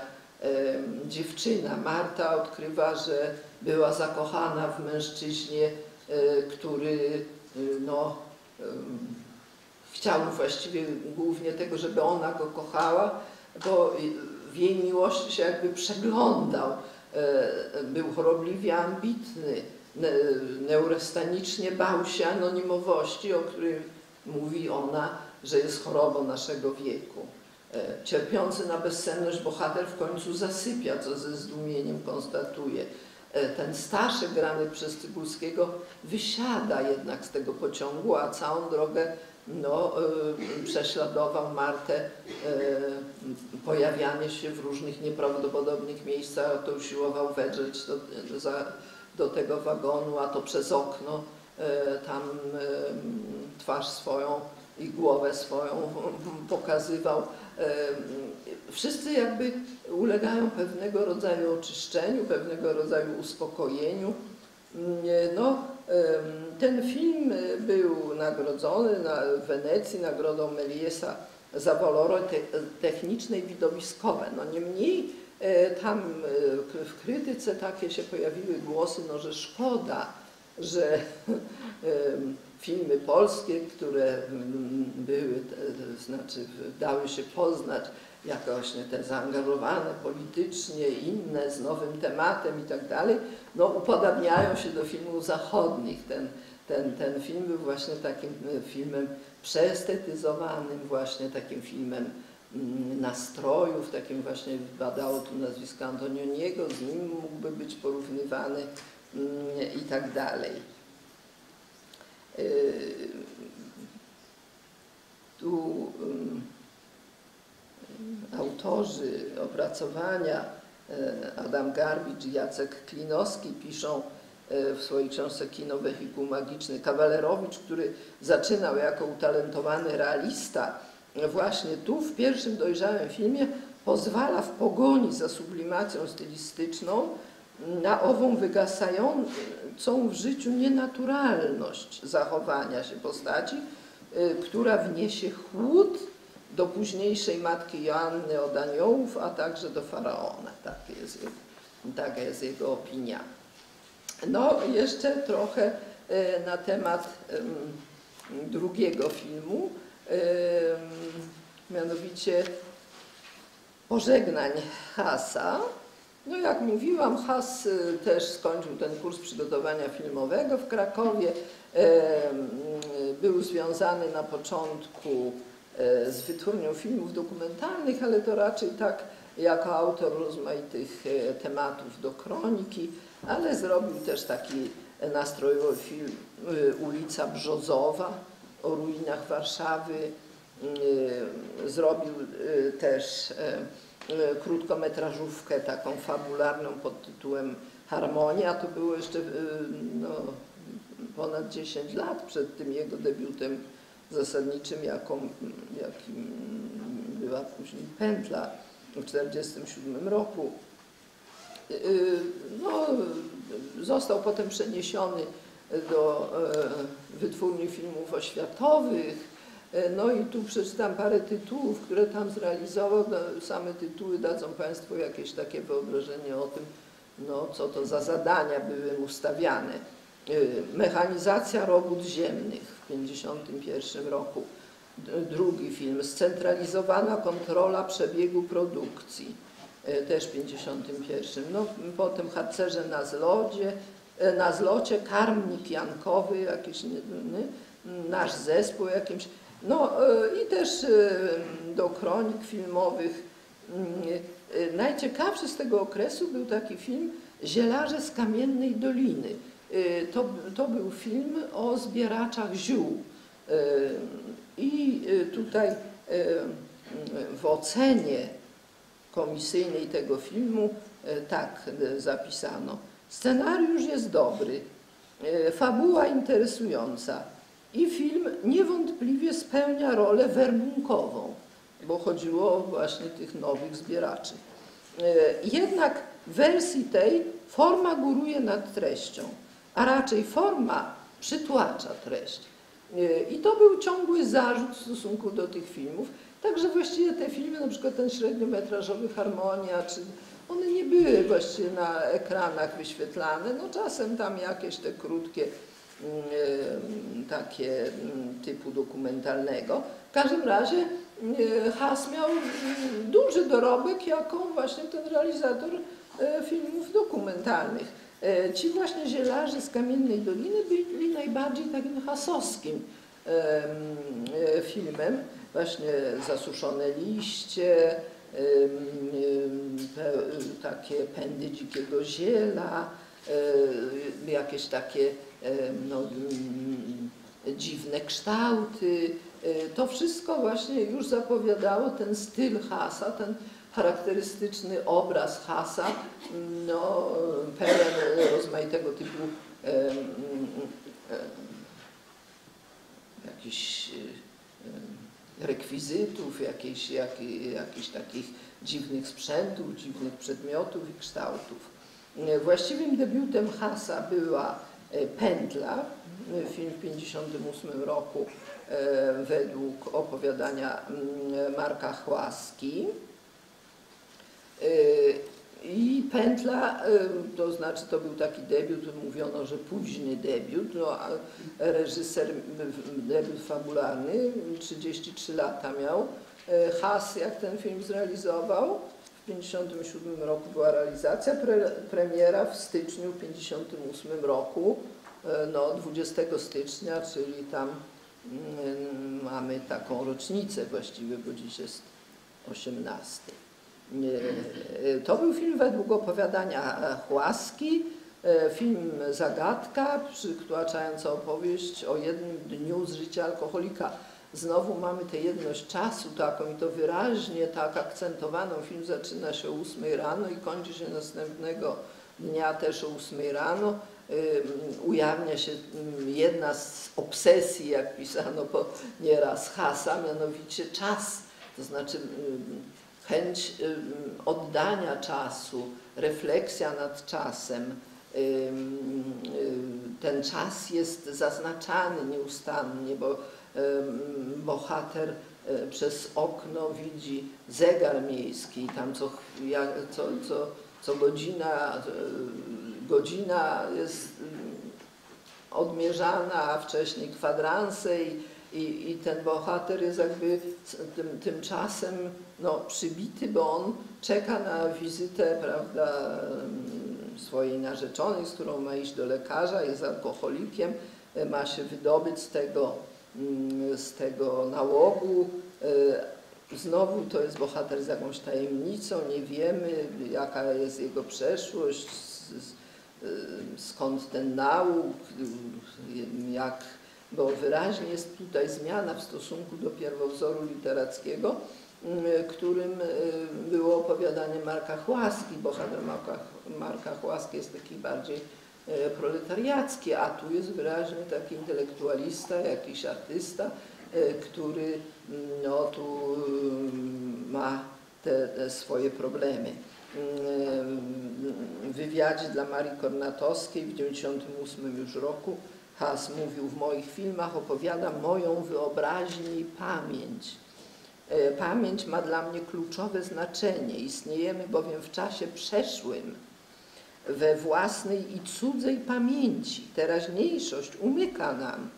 dziewczyna. Marta odkrywa, że była zakochana w mężczyźnie, e, który no, chciał właściwie głównie tego, żeby ona go kochała, bo w jej miłości się jakby przeglądał. E, Był chorobliwie ambitny, ne- neurastanicznie bał się anonimowości, o której mówi ona, że jest chorobą naszego wieku. E, Cierpiący na bezsenność bohater w końcu zasypia, co ze zdumieniem konstatuje. E, Ten Staszek grany przez Cybulskiego wysiada jednak z tego pociągu, a całą drogę no, y, prześladował Martę, y, pojawianie się w różnych nieprawdopodobnych miejscach, a to usiłował wedrzeć do, za, do tego wagonu, a to przez okno y, tam twarz swoją i głowę swoją pokazywał. Wszyscy jakby ulegają pewnego rodzaju oczyszczeniu, pewnego rodzaju uspokojeniu. No, Ten film y, był nagrodzony na w Wenecji nagrodą Meliesa za walory te, techniczne i widowiskowe. No niemniej e, tam e, w krytyce takie się pojawiły głosy, no, że szkoda, że filmy polskie, które były, te- znaczy dały się poznać jako właśnie te zaangażowane politycznie, inne, z nowym tematem i tak dalej, no upodabniają się do filmów zachodnich. Ten, ten, ten film był właśnie takim e, filmem przeestetyzowanym, właśnie takim filmem mm, nastrojów, takim właśnie badało tu nazwisko Antonioniego, z nim mógłby być porównywany mm, i tak dalej. Yy, Tu ym, autorzy opracowania e, Adam Garbicz i Jacek Klinowski piszą e, w swojej książce Kino Wehikuł Magiczny. Kawalerowicz, który zaczynał jako utalentowany realista, właśnie tu w pierwszym dojrzałym filmie pozwala w pogoni za sublimacją stylistyczną na ową wygasającą w życiu nienaturalność zachowania się postaci, y, która wniesie chłód do późniejszej matki Joanny od aniołów, a także do faraona. Tak jest, taka jest jego opinia. No, jeszcze trochę e, na temat em, drugiego filmu, mianowicie pożegnań Hasa. No jak mówiłam, Has y, też skończył ten kurs przygotowania filmowego w Krakowie. Był związany na początku e, z wytwórnią filmów dokumentalnych, ale to raczej tak jako autor rozmaitych e, tematów do kroniki, ale zrobił też taki nastrojowy film e, Ulica Brzozowa o ruinach Warszawy. E, Zrobił e, też e, e, krótkometrażówkę taką fabularną pod tytułem Harmonia. To było jeszcze e, no, ponad 10 lat przed tym jego debiutem zasadniczym, jaką, jakim była później Pętla w 1947 roku. Yy, No, został potem przeniesiony do e, wytwórni filmów oświatowych. E, No i tu przeczytam parę tytułów, które tam zrealizował. No, Same tytuły dadzą Państwu jakieś takie wyobrażenie o tym, no, co to za zadania były mu stawiane. Y, Mechanizacja robót ziemnych w 1951 roku. Drugi film, Scentralizowana kontrola przebiegu produkcji, y, też w 1951. No, potem Harcerze na zlocie, y, na zlocie, Karmnik Jankowy, jakiś nasz zespół jakimś. No i też do kronik filmowych. Najciekawszy z tego okresu był taki film Zielarze z Kamiennej Doliny. Y, To, to był film o zbieraczach ziół. Y, I y, tutaj w ocenie komisyjnej tego filmu tak zapisano. Scenariusz jest dobry, fabuła interesująca i film niewątpliwie spełnia rolę werbunkową, bo chodziło o właśnie tych nowych zbieraczy. Jednak w wersji tej forma góruje nad treścią, a raczej forma przytłacza treść. Y, I to był ciągły zarzut w stosunku do tych filmów. Także właściwie te filmy, na przykład ten średniometrażowy Harmonia, czy one nie były właściwie na ekranach wyświetlane. No czasem tam jakieś te krótkie mm, e, takie mm, typu dokumentalnego. W każdym razie e, Has miał mm, duży dorobek jako właśnie ten realizator e, filmów dokumentalnych. E, Ci właśnie zielarze z Kamiennej Doliny byli najbardziej takim hasowskim e, filmem. Właśnie zasuszone liście, takie pędy dzikiego ziela, e, jakieś takie no, mm, dziwne kształty. To wszystko właśnie już zapowiadało ten styl Hasa, ten charakterystyczny obraz Hasa, no, pełen rozmaitego typu em, em, jakichś em, rekwizytów, jakichś, jakich, jakichś takich dziwnych sprzętów, dziwnych przedmiotów i kształtów. E, Właściwym debiutem Hasa była e, Pętla, e, film w 1958 roku e, według opowiadania mm, Marka Chłaski. E, I Pętla, e, to znaczy to był taki debiut, mówiono, że późny debiut, no, a reżyser debiut fabularny, 33 lata miał. E, Has, jak ten film zrealizował, w 1957 roku była realizacja, pre, premiera w styczniu 1958 roku, no 20 stycznia, czyli tam mm, mamy taką rocznicę właściwie, bo dziś jest 18. E, To był film według opowiadania Chłaski, e, film Zagadka, przytłaczająca opowieść o jednym dniu z życia alkoholika. Znowu mamy tę jedność czasu taką i to wyraźnie tak akcentowaną. Film zaczyna się o 8 rano i kończy się następnego dnia też o 8 rano. Ujawnia się jedna z obsesji, jak pisano po nieraz Hasa, mianowicie czas, to znaczy chęć oddania czasu, refleksja nad czasem. Ten czas jest zaznaczany nieustannie, bo bohater y, przez okno widzi zegar miejski, tam co, co, co, co godzina, y, godzina jest odmierzana, a wcześniej kwadranse i, i, i ten bohater jest jakby tym, tymczasem no, przybity, bo on czeka na wizytę prawda, mm, swojej narzeczonej, z którą ma iść do lekarza, jest alkoholikiem, e, ma się wydobyć z tego, mm, z tego nałogu. E, Znowu to jest bohater z jakąś tajemnicą, nie wiemy jaka jest jego przeszłość, e, skąd ten e, jak, bo wyraźnie jest tutaj zmiana w stosunku do pierwowzoru literackiego, m, którym e, było opowiadanie Marka Chłaski. Bohater Marka, Marka Chłaski jest taki bardziej e, proletariacki, a tu jest wyraźnie taki intelektualista, jakiś artysta, e, który mm, no, tu mm, ma te, te swoje problemy. Mm, W wywiadzie dla Marii Kornatowskiej w 1998 już roku Has mówił, w moich filmach opowiadam moją wyobraźnię i pamięć. E, Pamięć ma dla mnie kluczowe znaczenie. Istniejemy bowiem w czasie przeszłym, we własnej i cudzej pamięci. Teraźniejszość umyka nam.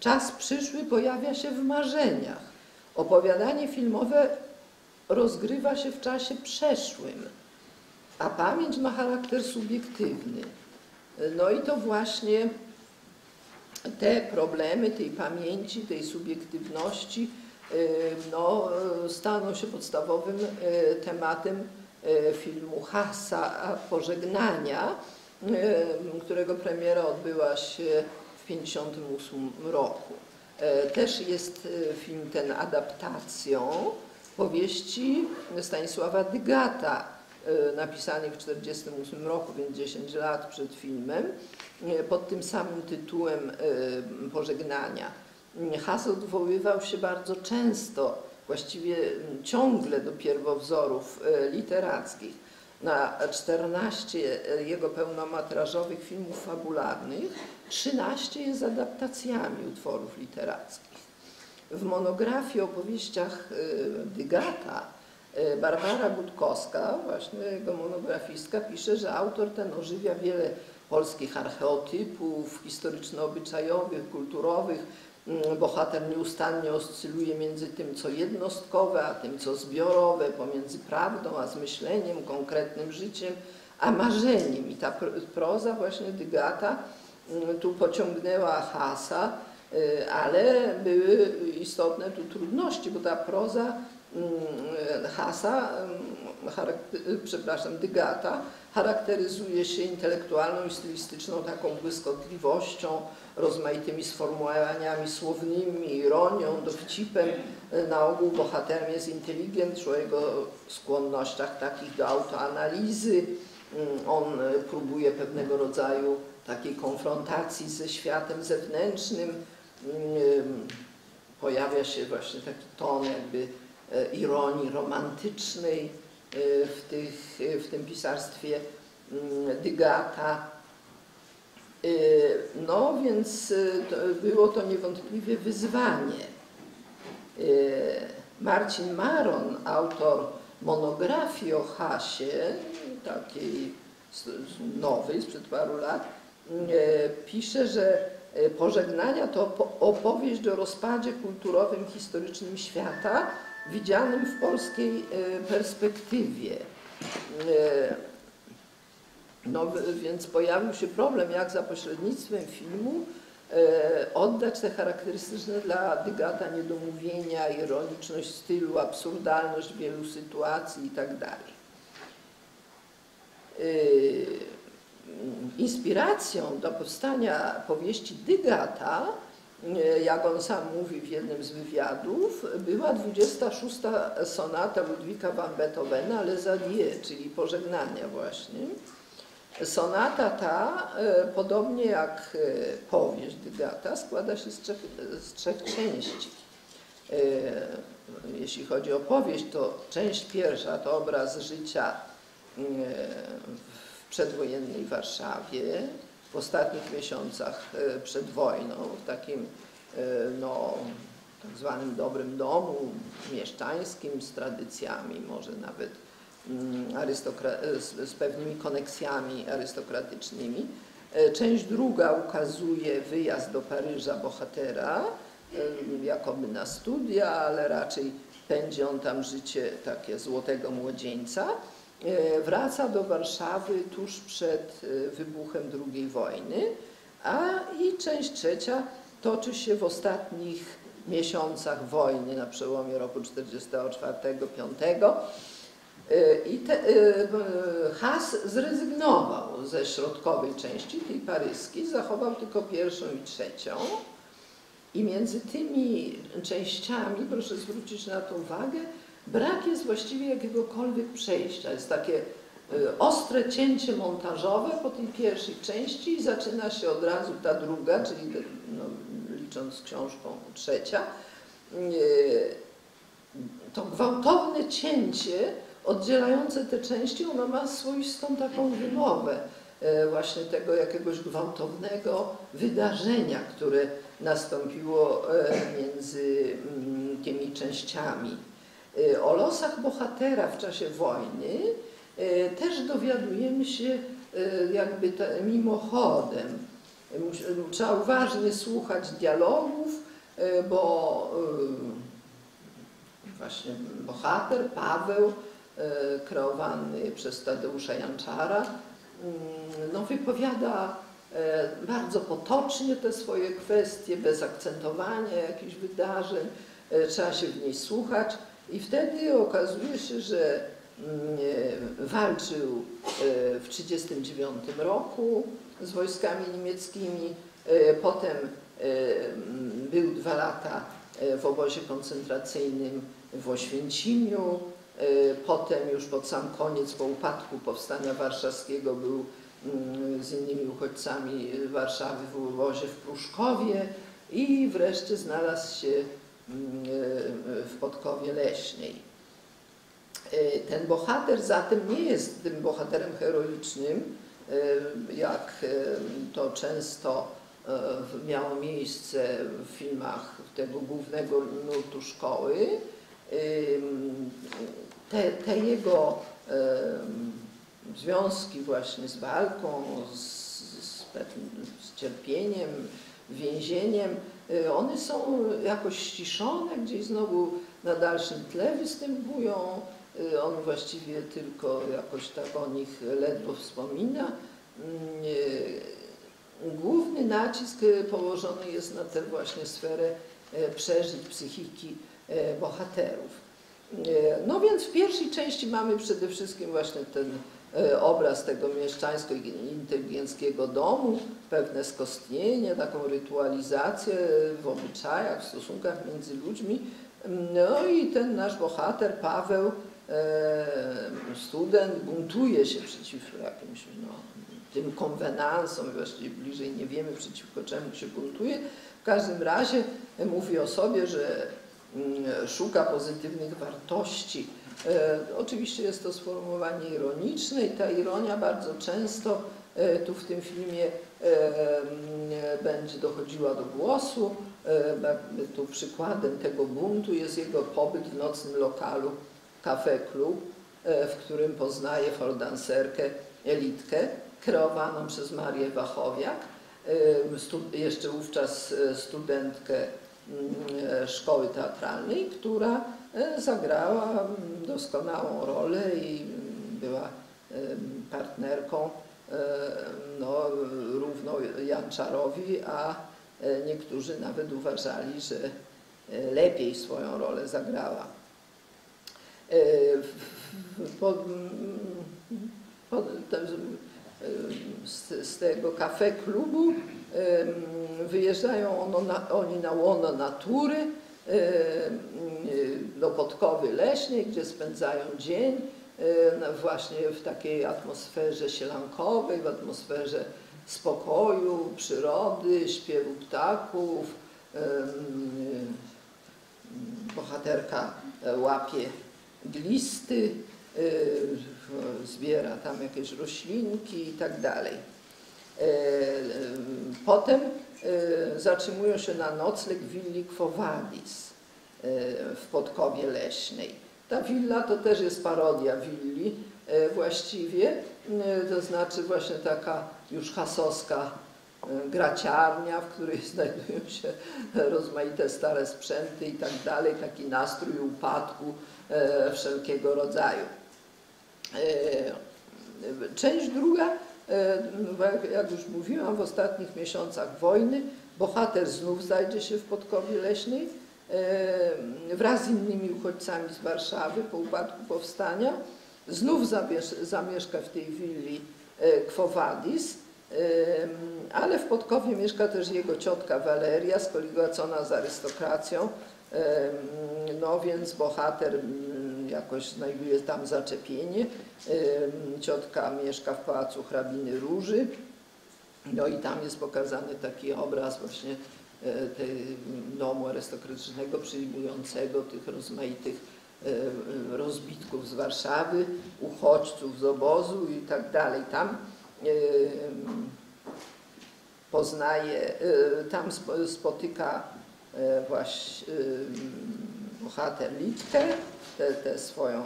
Czas przyszły pojawia się w marzeniach. Opowiadanie filmowe rozgrywa się w czasie przeszłym, a pamięć ma charakter subiektywny. No i to właśnie te problemy tej pamięci, tej subiektywności y, no, y, staną się podstawowym y, tematem filmu Hasa Pożegnania, którego premiera odbyła się w 1958 roku. Też jest film ten adaptacją powieści Stanisława Dygata, napisanej w 1948 roku, więc 10 lat przed filmem, y, pod tym samym tytułem y, Pożegnania. Has odwoływał się bardzo często, właściwie mm, ciągle do pierwowzorów y, literackich. Na 14 jego pełnometrażowych filmów fabularnych 13 jest adaptacjami utworów literackich. W monografii o powieściach y, Dygata y, Barbara Gutkowska, właśnie jego monografistka, pisze, że autor ten ożywia wiele polskich archeotypów historyczno-obyczajowych, kulturowych. Mm, Bohater nieustannie oscyluje między tym, co jednostkowe, a tym, co zbiorowe, pomiędzy prawdą a zmyśleniem, konkretnym życiem, a marzeniem. I ta pr- proza właśnie Dygata mm, tu pociągnęła Hasa, y, ale były istotne tu trudności, bo ta proza Hasa, mm, charakter- przepraszam, Dygata, charakteryzuje się intelektualną i stylistyczną taką błyskotliwością, rozmaitymi sformułowaniami słownymi, ironią, dowcipem. Na ogół bohaterem jest inteligent, o jego skłonnościach takich do autoanalizy. Mm, On y, próbuje pewnego rodzaju takiej konfrontacji ze światem zewnętrznym. Mm, Pojawia się właśnie taki ton jakby ironii romantycznej e, w, tych, e, w tym pisarstwie mm, Dygata. E, No więc e, to, było to niewątpliwie wyzwanie. E, Marcin Maron, autor monografii o Hasie, takiej nowej, sprzed paru lat, e, pisze, że e, Pożegnania to opo- opowieść o rozpadzie kulturowym, historycznym świata, widzianym w polskiej e, perspektywie. E, No więc pojawił się problem, jak za pośrednictwem filmu e, oddać te charakterystyczne dla Dygata niedomówienia, ironiczność stylu, absurdalność wielu sytuacji itd. Y, Inspiracją do powstania powieści Dygata, jak on sam mówi w jednym z wywiadów, była 26. sonata Ludwika van Beethovena Les Adieux, czyli pożegnania właśnie. Sonata ta, e, podobnie jak e, powieść Dygata, składa się z trzech, z trzech części. E, Jeśli chodzi o powieść, to część pierwsza to obraz życia w przedwojennej Warszawie, w ostatnich miesiącach e, przed wojną, w takim e, no, tak zwanym dobrym domu mieszczańskim z tradycjami, może nawet mm, arystokra- z, pewnymi koneksjami arystokratycznymi. E, Część druga ukazuje wyjazd do Paryża bohatera, jakoby na studia, ale raczej pędzi on tam życie takie złotego młodzieńca. E, Wraca do Warszawy tuż przed e, wybuchem II wojny, a i część trzecia toczy się w ostatnich miesiącach wojny na przełomie roku 44-5. Y, I te, Has zrezygnował ze środkowej części, tej paryskiej, zachował tylko pierwszą i trzecią. I między tymi częściami, proszę zwrócić na to uwagę, brak jest właściwie jakiegokolwiek przejścia. Jest takie y, ostre cięcie montażowe po tej pierwszej części i zaczyna się od razu ta druga, czyli no, licząc książką trzecia. To gwałtowne cięcie oddzielające te części, ono ma swoistą taką wymowę e, właśnie tego jakiegoś gwałtownego wydarzenia, które nastąpiło między mm, tymi częściami. E, o losach bohatera w czasie wojny też dowiadujemy się jakby mimochodem. Trzeba uważnie słuchać dialogów, bo właśnie bohater Paweł kreowany przez Tadeusza Janczara, no, wypowiada bardzo potocznie te swoje kwestie, bez akcentowania jakichś wydarzeń, trzeba się w niej słuchać i wtedy okazuje się, że mm, walczył w 1939 roku z wojskami niemieckimi, potem był dwa lata w obozie koncentracyjnym w Oświęcimiu, E, potem już pod sam koniec, po upadku powstania warszawskiego był mm, z innymi uchodźcami Warszawy w obozie w Pruszkowie i wreszcie znalazł się mm, e, w Podkowie Leśnej. E, ten bohater zatem nie jest tym bohaterem heroicznym, jak to często miało miejsce w filmach tego głównego nurtu szkoły te, te jego związki właśnie z walką, z, z, z cierpieniem, więzieniem, one są jakoś ściszone, gdzieś znowu na dalszym tle występują. E, on właściwie tylko jakoś tak o nich ledwo wspomina. Mm, e, główny nacisk położony jest na tę właśnie sferę przeżyć psychiki bohaterów. E, no więc w pierwszej części mamy przede wszystkim właśnie ten e, obraz tego mieszczańsko-inteligenckiego domu, pewne skostnienie, taką rytualizację w obyczajach, w stosunkach między ludźmi. No i ten nasz bohater, Paweł, e, student, buntuje się przeciw jakimś no, tym konwenansom, właściwie bliżej nie wiemy przeciwko czemu się buntuje. W każdym razie mówi o sobie, że Mm, szuka pozytywnych wartości. E, oczywiście jest to sformułowanie ironiczne i ta ironia bardzo często e, tu w tym filmie e, mm, będzie dochodziła do głosu. Tu przykładem tego buntu jest jego pobyt w nocnym lokalu Cafe Club, w którym poznaje foldanserkę Elitkę, kreowaną przez Marię Wachowiak, jeszcze wówczas studentkę Mm, szkoły teatralnej, która zagrała mm, doskonałą rolę i była partnerką e, no, równo Janczarowi, a e, niektórzy nawet uważali, że lepiej swoją rolę zagrała. Po, z, z tego kafe klubu wyjeżdżają ono na, oni na łono natury do Podkowy Leśnej, gdzie spędzają dzień właśnie w takiej atmosferze sielankowej, w atmosferze spokoju, przyrody, śpiewu ptaków. Bohaterka łapie glisty, zbiera tam jakieś roślinki i tak dalej. Potem zatrzymują się na nocleg w willi Quo Vadis w Podkowie Leśnej. Ta willa to też jest parodia willi właściwie, to znaczy właśnie taka już hasowska graciarnia, w której znajdują się rozmaite stare sprzęty i tak dalej, taki nastrój upadku wszelkiego rodzaju. Część druga jak już mówiłam, w ostatnich miesiącach wojny bohater znów znajdzie się w Podkowie Leśnej e, wraz z innymi uchodźcami z Warszawy po upadku powstania. Znów zamiesz- zamieszka w tej willi e, Quo Vadis, Ym, ale w Podkowie mieszka też jego ciotka Waleria, skoligacona z arystokracją, no więc bohater jakoś znajduje tam zaczepienie. Ciotka mieszka w pałacu hrabiny Róży, no i tam jest pokazany taki obraz właśnie e, tej domu arystokratycznego przyjmującego tych rozmaitych e, rozbitków z Warszawy, uchodźców z obozu i tak dalej. Tam em, poznaje, e, tam spo- spotyka e, właśnie bohater Litkę, tę swoją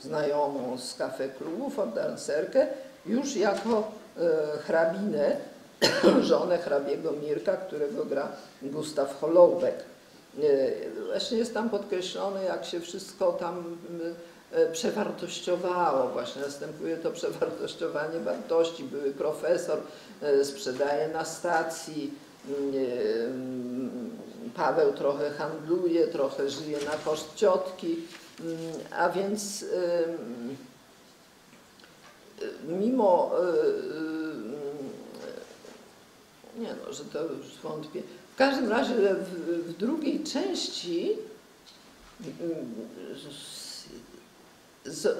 znajomą z kafe klubów, dancerkę, już jako e, hrabinę, żonę hrabiego Mirka, którego gra Gustaw Holoubek. E, Właśnie jest tam podkreślone, jak się wszystko tam e, przewartościowało. Właśnie następuje to przewartościowanie wartości. Były profesor, e, sprzedaje na stacji, mm, e, mm, Paweł trochę handluje, trochę żyje na koszt ciotki, a więc mimo e, e, nie no, że to już wątpię. W każdym razie w, w drugiej części mm,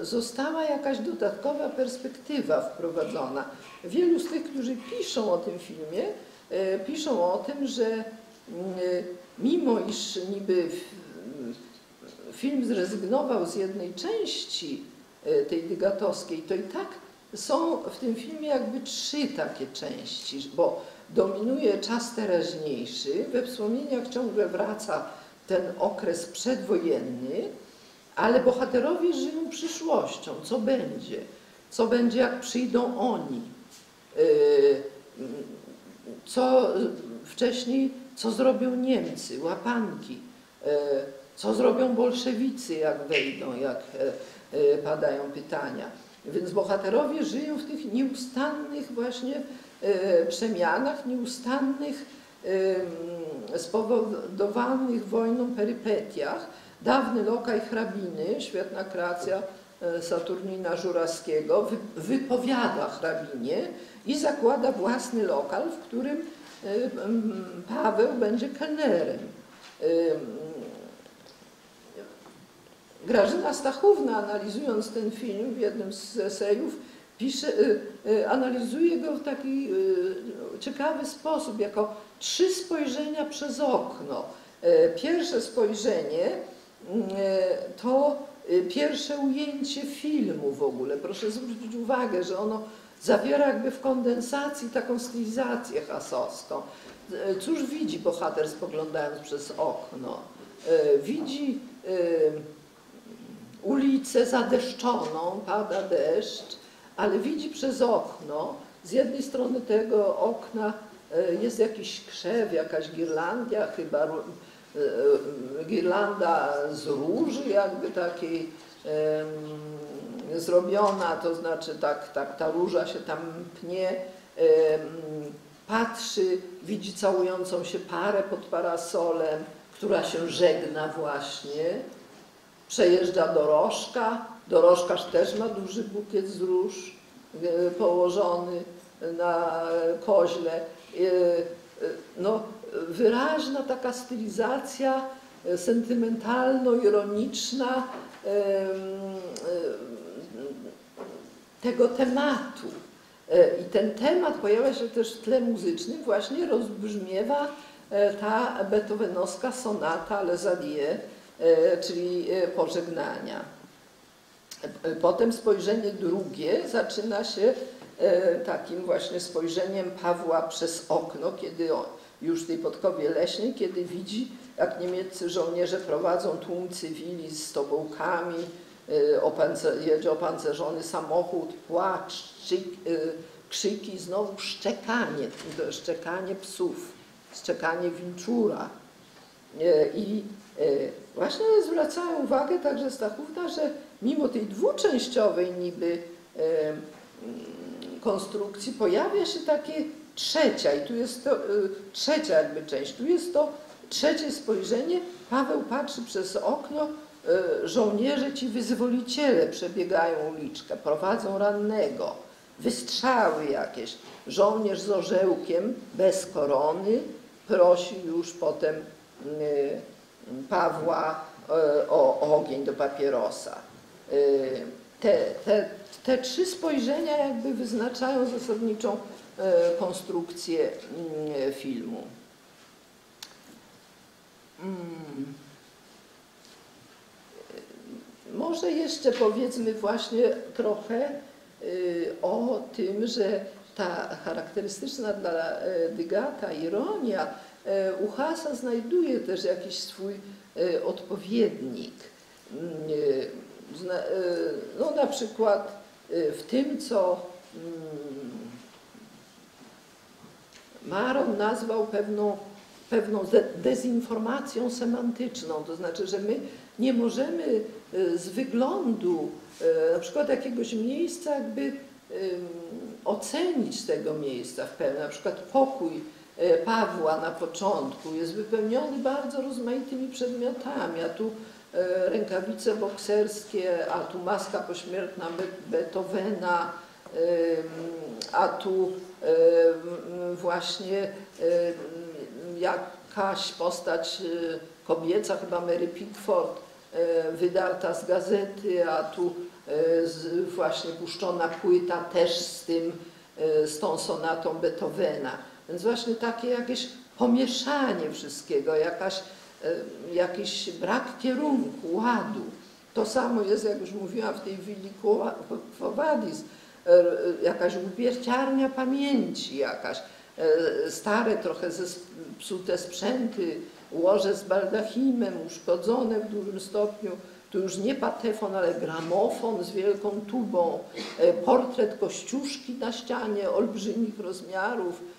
została jakaś dodatkowa perspektywa wprowadzona. Wielu z tych, którzy piszą o tym filmie, e, piszą o tym, że mm, mimo iż niby film zrezygnował z jednej części e, tej dygatowskiej, to i tak są w tym filmie jakby trzy takie części, bo dominuje czas teraźniejszy, we wspomnieniach ciągle wraca ten okres przedwojenny, ale bohaterowie żyją przyszłością, co będzie, co będzie jak przyjdą oni, Yy, co wcześniej, co zrobią Niemcy, łapanki, yy, co zrobią bolszewicy, jak wejdą, jak e, e, padają pytania. Więc bohaterowie żyją w tych nieustannych właśnie e, przemianach, nieustannych spowodowanych wojną perypetiach. Dawny lokaj hrabiny, świetna kreacja Saturnina Żurawskiego, wy, wypowiada hrabinie i zakłada własny lokal, w którym Paweł będzie kelnerem. Grażyna Stachówna, analizując ten film w jednym z esejów, pisze, y, y, analizuje go w taki y, ciekawy sposób, jako trzy spojrzenia przez okno. Pierwsze spojrzenie to pierwsze ujęcie filmu w ogóle. Proszę zwrócić uwagę, że ono zawiera jakby w kondensacji taką stylizację hasowską. Cóż widzi bohater spoglądając przez okno? Widzi ulicę zadeszczoną, pada deszcz, ale widzi przez okno, z jednej strony tego okna e, jest jakiś krzew, jakaś girlandia, chyba e, e, girlanda z róży jakby takiej zrobiona, to znaczy tak, tak ta róża się tam pnie, patrzy, widzi całującą się parę pod parasolem, która się żegna właśnie, przejeżdża dorożka, dorożkarz też ma duży bukiet z róż e, położony na koźle. E, e, No, wyraźna taka stylizacja sentymentalno-ironiczna tego tematu. I ten temat pojawia się też w tle muzycznym, właśnie rozbrzmiewa ta beethovenowska sonata Les Adieux, czyli e, pożegnania. E, Potem spojrzenie drugie zaczyna się e, takim właśnie spojrzeniem Pawła przez okno, kiedy on, już w tej podkowie leśnej, kiedy widzi, jak niemieccy żołnierze prowadzą tłum cywili z tobołkami, e, jedzie opancerzony samochód, płacz, krzyk, e, krzyki, znowu szczekanie, szczekanie psów, szczekanie wilczura. E, I e, właśnie zwracają uwagę także Stachówna, że mimo tej dwuczęściowej niby konstrukcji pojawia się takie trzecia i tu jest to e, trzecia jakby część, tu jest to trzecie spojrzenie, Paweł patrzy przez okno, e, żołnierze ci wyzwoliciele przebiegają uliczkę, prowadzą rannego, wystrzały jakieś. Żołnierz z orzełkiem, bez korony, prosi już potem e, Pawła e, o ogień do papierosa. Te, te, te trzy spojrzenia jakby wyznaczają zasadniczą konstrukcję mm, filmu. Mm. Może jeszcze powiedzmy właśnie trochę o tym, że ta charakterystyczna dla e, Dygata ironia e, u Hasa znajduje też jakiś swój e, odpowiednik. Mm, no na przykład w tym, co mm, Maron nazwał pewną pewną dezinformacją semantyczną, to znaczy, że my nie możemy e, z wyglądu e, na przykład jakiegoś miejsca jakby ocenić tego miejsca w pełni. Na przykład pokój e, Pawła na początku jest wypełniony bardzo rozmaitymi przedmiotami, a tu rękawice bokserskie, a tu maska pośmiertna Beethovena, a tu właśnie jakaś postać y, kobieca, chyba Mary Pickford, wydarta z gazety, a tu właśnie puszczona płyta też z tym, z tą sonatą Beethovena. Więc właśnie takie jakieś pomieszanie wszystkiego, jakaś, jakiś brak kierunku, ładu. To samo jest, jak już mówiłam, w tej willi Quo Vadis, jakaś ubierciarnia pamięci jakaś. E, stare, trochę psute sprzęty, łoże z baldachimem, uszkodzone w dużym stopniu. Tu już nie patefon, ale gramofon z wielką tubą, e, portret kościuszki na ścianie olbrzymich rozmiarów, e,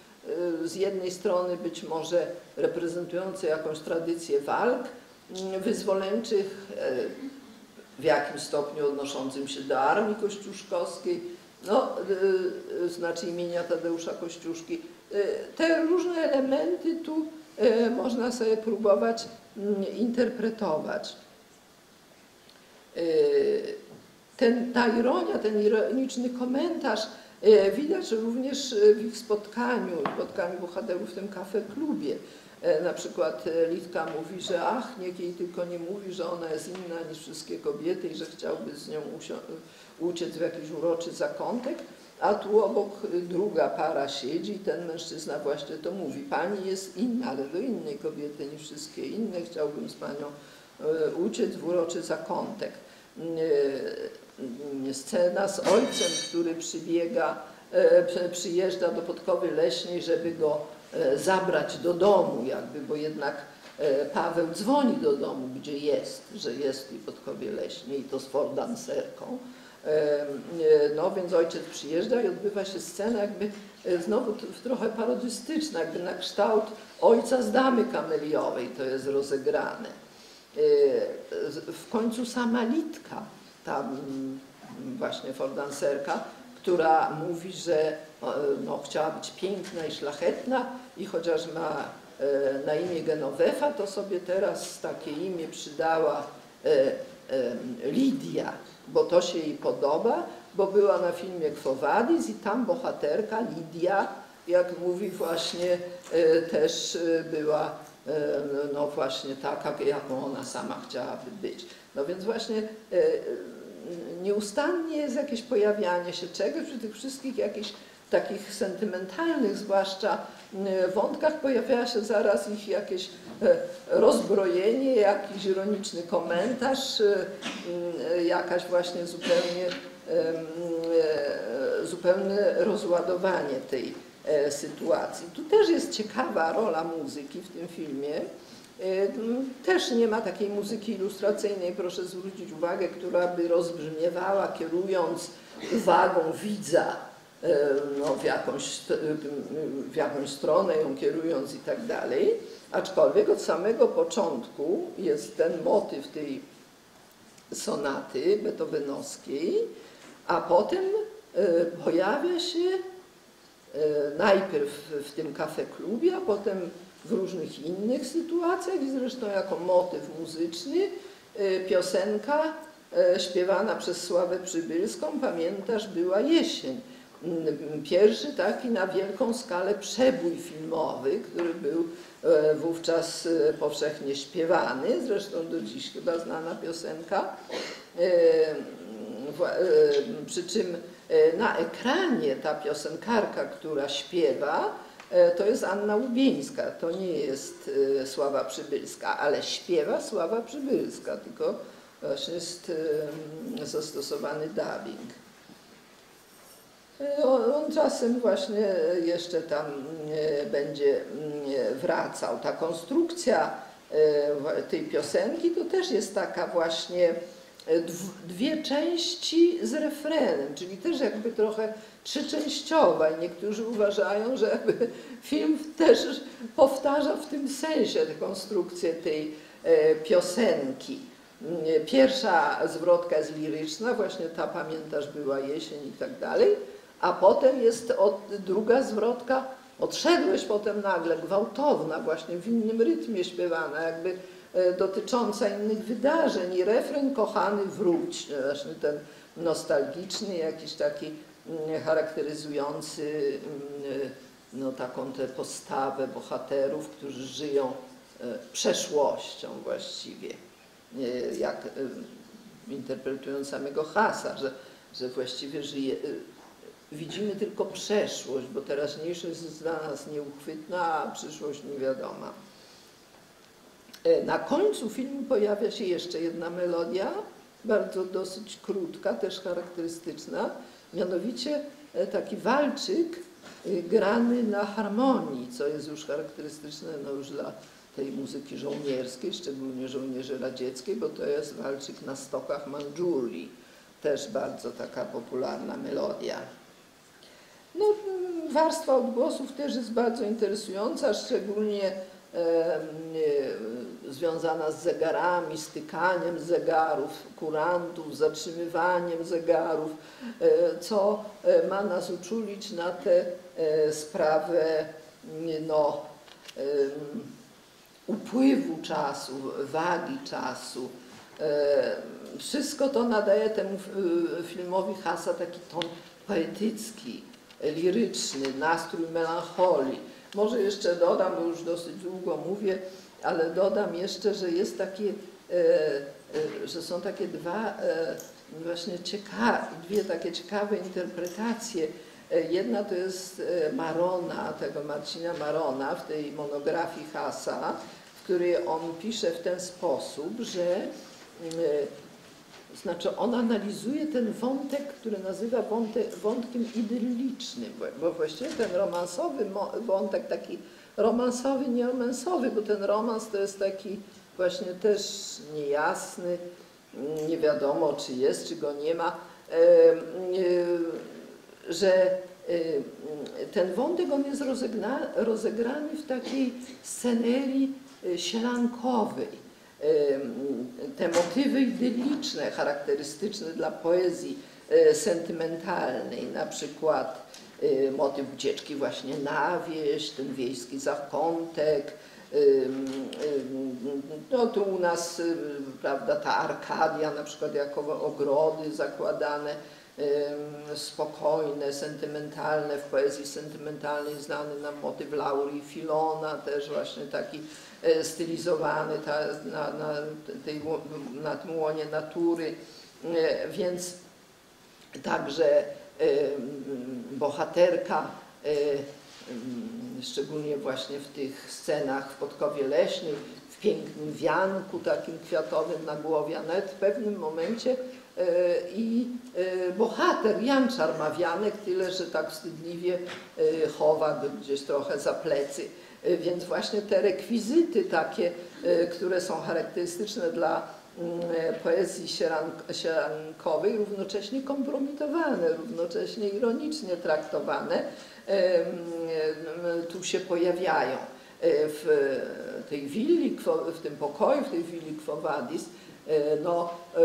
z jednej strony być może reprezentujące jakąś tradycję walk mm, wyzwoleńczych, w jakimś stopniu odnoszącym się do armii kościuszkowskiej, no, znaczy imienia Tadeusza Kościuszki, Y, te różne elementy tu y, można sobie próbować mm, interpretować. Y, ten, ta ironia, ten ironiczny komentarz widać również w ich spotkaniu, spotkaniu bohaterów w tym kafe klubie. Na przykład Litka mówi, że ach, niech jej tylko nie mówi, że ona jest inna niż wszystkie kobiety i że chciałby z nią uciec w jakiś uroczy zakątek a tu obok druga para siedzi i ten mężczyzna właśnie to mówi. Pani jest inna, ale do innej kobiety niż wszystkie inne. Chciałbym z panią e, uciec w uroczy zakątek. E, scena z ojcem, który przybiega, e, przyjeżdża do Podkowy Leśnej, żeby go zabrać do domu jakby, bo jednak Paweł dzwoni do domu, gdzie jest, że jest i Podkowie Leśnej i to z fordanserką. E, no więc ojciec przyjeżdża i odbywa się scena jakby e, znowu trochę parodystyczna, jakby na kształt ojca z damy kameliowej to jest rozegrane. E, w końcu sama Litka, ta mm, właśnie fordanserka, która mówi, że no, chciała być piękna i szlachetna i chociaż ma na imię Genovefa, to sobie teraz takie imię przydała Lidia bo to się jej podoba, bo była na filmie Quo Vadis i tam bohaterka Lidia, jak mówi właśnie, e, też e, była e, no właśnie taka, jaką ona sama chciałaby być. No więc właśnie nieustannie jest jakieś pojawianie się czegoś przy tych wszystkich jakichś takich sentymentalnych zwłaszcza wątkach pojawia się zaraz ich jakieś rozbrojenie, jakiś ironiczny komentarz, jakaś właśnie zupełnie, zupełne rozładowanie tej e, sytuacji. Tu też jest ciekawa rola muzyki w tym filmie. E, też nie ma takiej muzyki ilustracyjnej, proszę zwrócić uwagę, która by rozbrzmiewała, kierując uwagą widza e, no, w, jakąś, w jakąś stronę, ją kierując i tak dalej. Aczkolwiek od samego początku jest ten motyw tej sonaty beethovenowskiej, a potem pojawia się najpierw w tym kafe a potem w różnych innych sytuacjach i zresztą jako motyw muzyczny piosenka śpiewana przez Sławę Przybylską, pamiętasz, była jesień. Mm, pierwszy taki na wielką skalę przebój filmowy, który był e, wówczas powszechnie śpiewany, zresztą do dziś chyba znana piosenka. Przy czym na ekranie ta piosenkarka, która śpiewa, to jest Anna Łubieńska, to nie jest Sława Przybylska, ale śpiewa Sława Przybylska, tylko właśnie jest zastosowany dubbing. E, on czasem właśnie jeszcze tam e, będzie mm, wracał. Ta konstrukcja e, tej piosenki to też jest taka właśnie dwie części z refrenem, czyli też jakby trochę trzyczęściowa i niektórzy uważają, że jakby film też powtarza w tym sensie tę konstrukcję tej piosenki. Mm, pierwsza zwrotka jest liryczna, właśnie ta pamiętasz była jesień i tak dalej, a potem jest od, druga zwrotka, odszedłeś potem nagle, gwałtowna, właśnie w innym rytmie śpiewana, jakby e, dotycząca innych wydarzeń. I refren kochany wróć, e, właśnie ten nostalgiczny, jakiś taki mm, charakteryzujący mm, e, no, taką tę postawę bohaterów, którzy żyją przeszłością właściwie, jak interpretując samego Hasa, że, że właściwie żyje, widzimy tylko przeszłość, bo teraźniejszość jest dla nas nieuchwytna, a przyszłość niewiadoma. E, na końcu filmu pojawia się jeszcze jedna melodia, bardzo dosyć krótka, też charakterystyczna, mianowicie e, taki walczyk e, grany na harmonii, co jest już charakterystyczne no już dla tej muzyki żołnierskiej, szczególnie żołnierzy radzieckiej, bo to jest walczyk na stokach Mandżurii, też bardzo taka popularna melodia. No, warstwa odgłosów też jest bardzo interesująca, szczególnie e, związana z zegarami, stykaniem zegarów, kurantów, zatrzymywaniem zegarów, e, co e, ma nas uczulić na tę e, sprawę no, upływu czasu, wagi czasu. Wszystko to nadaje temu filmowi Hasa taki ton poetycki liryczny, nastrój melancholii. Może jeszcze dodam, bo już dosyć długo mówię, ale dodam jeszcze, że jest takie, e, e, że są takie dwa e, właśnie ciekawe, dwie takie ciekawe interpretacje. Jedna to jest Marona, tego Marcina Marona w tej monografii Hasa, w której on pisze w ten sposób, że znaczy on analizuje ten wątek, który nazywa wątek, wątkiem idyllicznym, bo właściwie ten romansowy wątek, taki romansowy, nie romansowy, bo ten romans to jest taki właśnie też niejasny, nie wiadomo czy jest, czy go nie ma, że ten wątek on jest rozegrany w takiej scenerii e, sielankowej te motywy idylliczne, charakterystyczne dla poezji e, sentymentalnej, na przykład e, motyw ucieczki właśnie na wieś, ten wiejski zakątek, no tu u nas, e, prawda, ta Arkadia na przykład jako ogrody zakładane, spokojne, sentymentalne, w poezji sentymentalnej znany nam motyw Laurii Filona, też właśnie taki e, stylizowany ta, na, na, tej, na tym łonie natury, e, więc także bohaterka, e, szczególnie właśnie w tych scenach w Podkowie Leśnej, w pięknym wianku takim kwiatowym na głowie, a nawet w pewnym momencie i e, bohater Janczar ma wianek, tyle że tak wstydliwie e, chowa gdzieś trochę za plecy. Więc właśnie te rekwizyty takie, które są charakterystyczne dla mm, poezji sierankowej, równocześnie kompromitowane, równocześnie ironicznie traktowane, tu się pojawiają. W tej willi, w tym pokoju, w tej willi E, no, e,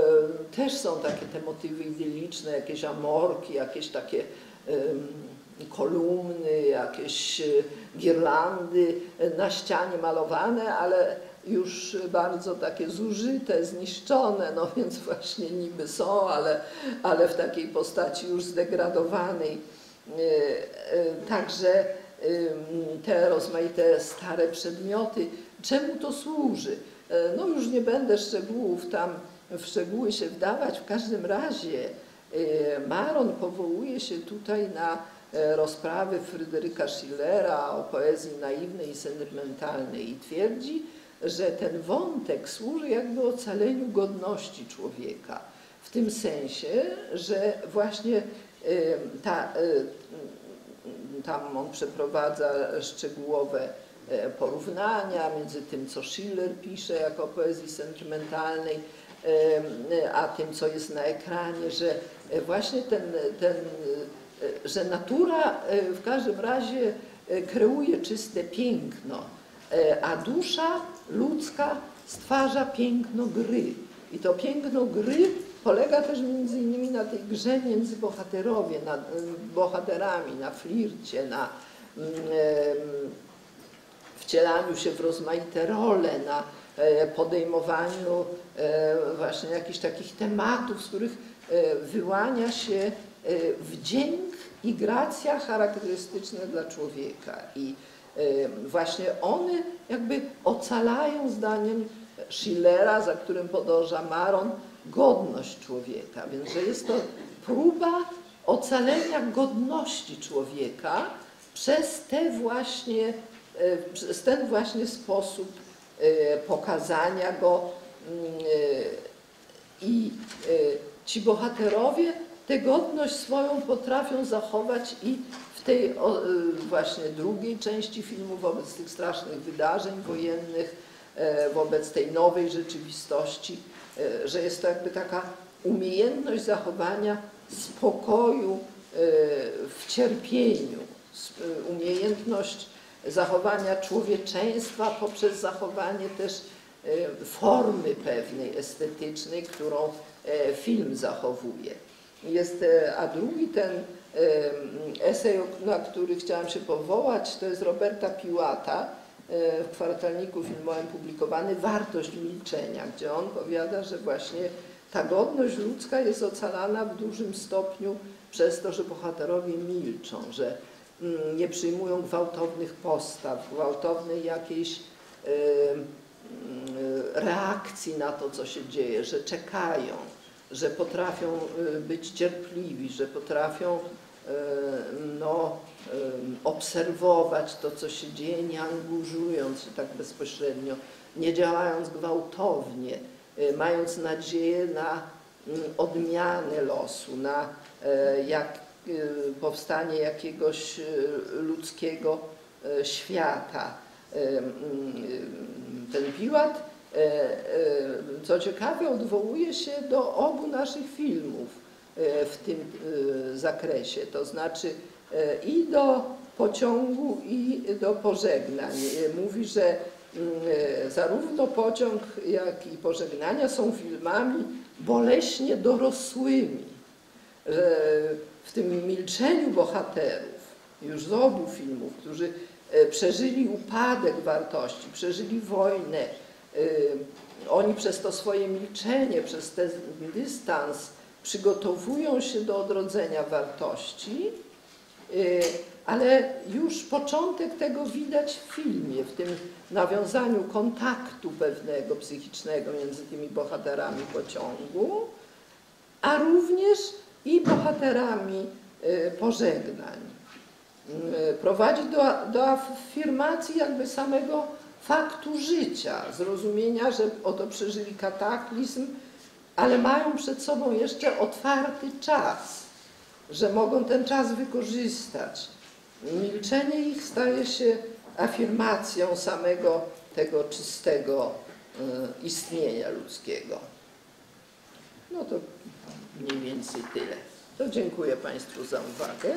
też są takie te motywy idyliczne, jakieś amorki, jakieś takie kolumny, jakieś girlandy na ścianie malowane, ale już bardzo takie zużyte, zniszczone, no więc właśnie niby są, ale, ale w takiej postaci już zdegradowanej. Także te rozmaite stare przedmioty, czemu to służy? No już nie będę szczegółów tam w szczegóły się wdawać, w każdym razie Maron powołuje się tutaj na rozprawy Fryderyka Schillera o poezji naiwnej i sentymentalnej i twierdzi, że ten wątek służy jakby ocaleniu godności człowieka. W tym sensie, że właśnie ta, tam on przeprowadza szczegółowe porównania między tym, co Schiller pisze jako poezji sentymentalnej, a tym, co jest na ekranie, że właśnie ten, ten że natura w każdym razie kreuje czyste piękno, a dusza ludzka stwarza piękno gry. I to piękno gry polega też między innymi na tej grze między bohaterowie, na, bohaterami, na flircie, na mm, wcielaniu się w rozmaite role, na podejmowaniu właśnie jakichś takich tematów, z których wyłania się wdzięk i gracja charakterystyczne dla człowieka. I właśnie one jakby ocalają zdaniem Schillera, za którym podąża Maron, godność człowieka. Więc, że jest to próba ocalenia godności człowieka przez te właśnie, przez ten właśnie sposób pokazania go mm, i ci bohaterowie tę godność swoją potrafią zachować i w tej właśnie drugiej części filmu wobec tych strasznych wydarzeń wojennych, e, wobec tej nowej rzeczywistości, e, że jest to jakby taka umiejętność zachowania spokoju e, w cierpieniu, umiejętność zachowania człowieczeństwa poprzez zachowanie też formy pewnej estetycznej, którą film zachowuje. Jest, e, a drugi ten esej, na który chciałam się powołać, to jest Roberta Piłata e, w kwartalniku filmowym publikowany Wartość milczenia, gdzie on powiada, że właśnie ta godność ludzka jest ocalana w dużym stopniu przez to, że bohaterowie milczą, że nie przyjmują gwałtownych postaw, gwałtownej jakiejś mm, reakcji na to, co się dzieje, że czekają że potrafią y, być cierpliwi, że potrafią y, no, y, obserwować to, co się dzieje, nie angażując się tak bezpośrednio, nie działając gwałtownie, mając nadzieję na mm, odmianę losu, na jak, powstanie jakiegoś ludzkiego świata. Mm, ten Piłat E, e, co ciekawe, odwołuje się do obu naszych filmów e, w tym zakresie, to znaczy i do pociągu, i do pożegnań. Mówi, że zarówno pociąg, jak i pożegnania są filmami boleśnie dorosłymi. W tym milczeniu bohaterów, już z obu filmów, którzy przeżyli upadek wartości, przeżyli wojnę, Y, oni przez to swoje milczenie, przez ten dystans przygotowują się do odrodzenia wartości, y, ale już początek tego widać w filmie, w tym nawiązaniu kontaktu pewnego psychicznego między tymi bohaterami pociągu, a również i bohaterami y, pożegnań. Prowadzi do, do afirmacji jakby samego faktu życia, zrozumienia, że oto przeżyli kataklizm, ale mają przed sobą jeszcze otwarty czas, że mogą ten czas wykorzystać. Milczenie ich staje się afirmacją samego tego czystego y, istnienia ludzkiego. No to mniej więcej tyle. To dziękuję Państwu za uwagę.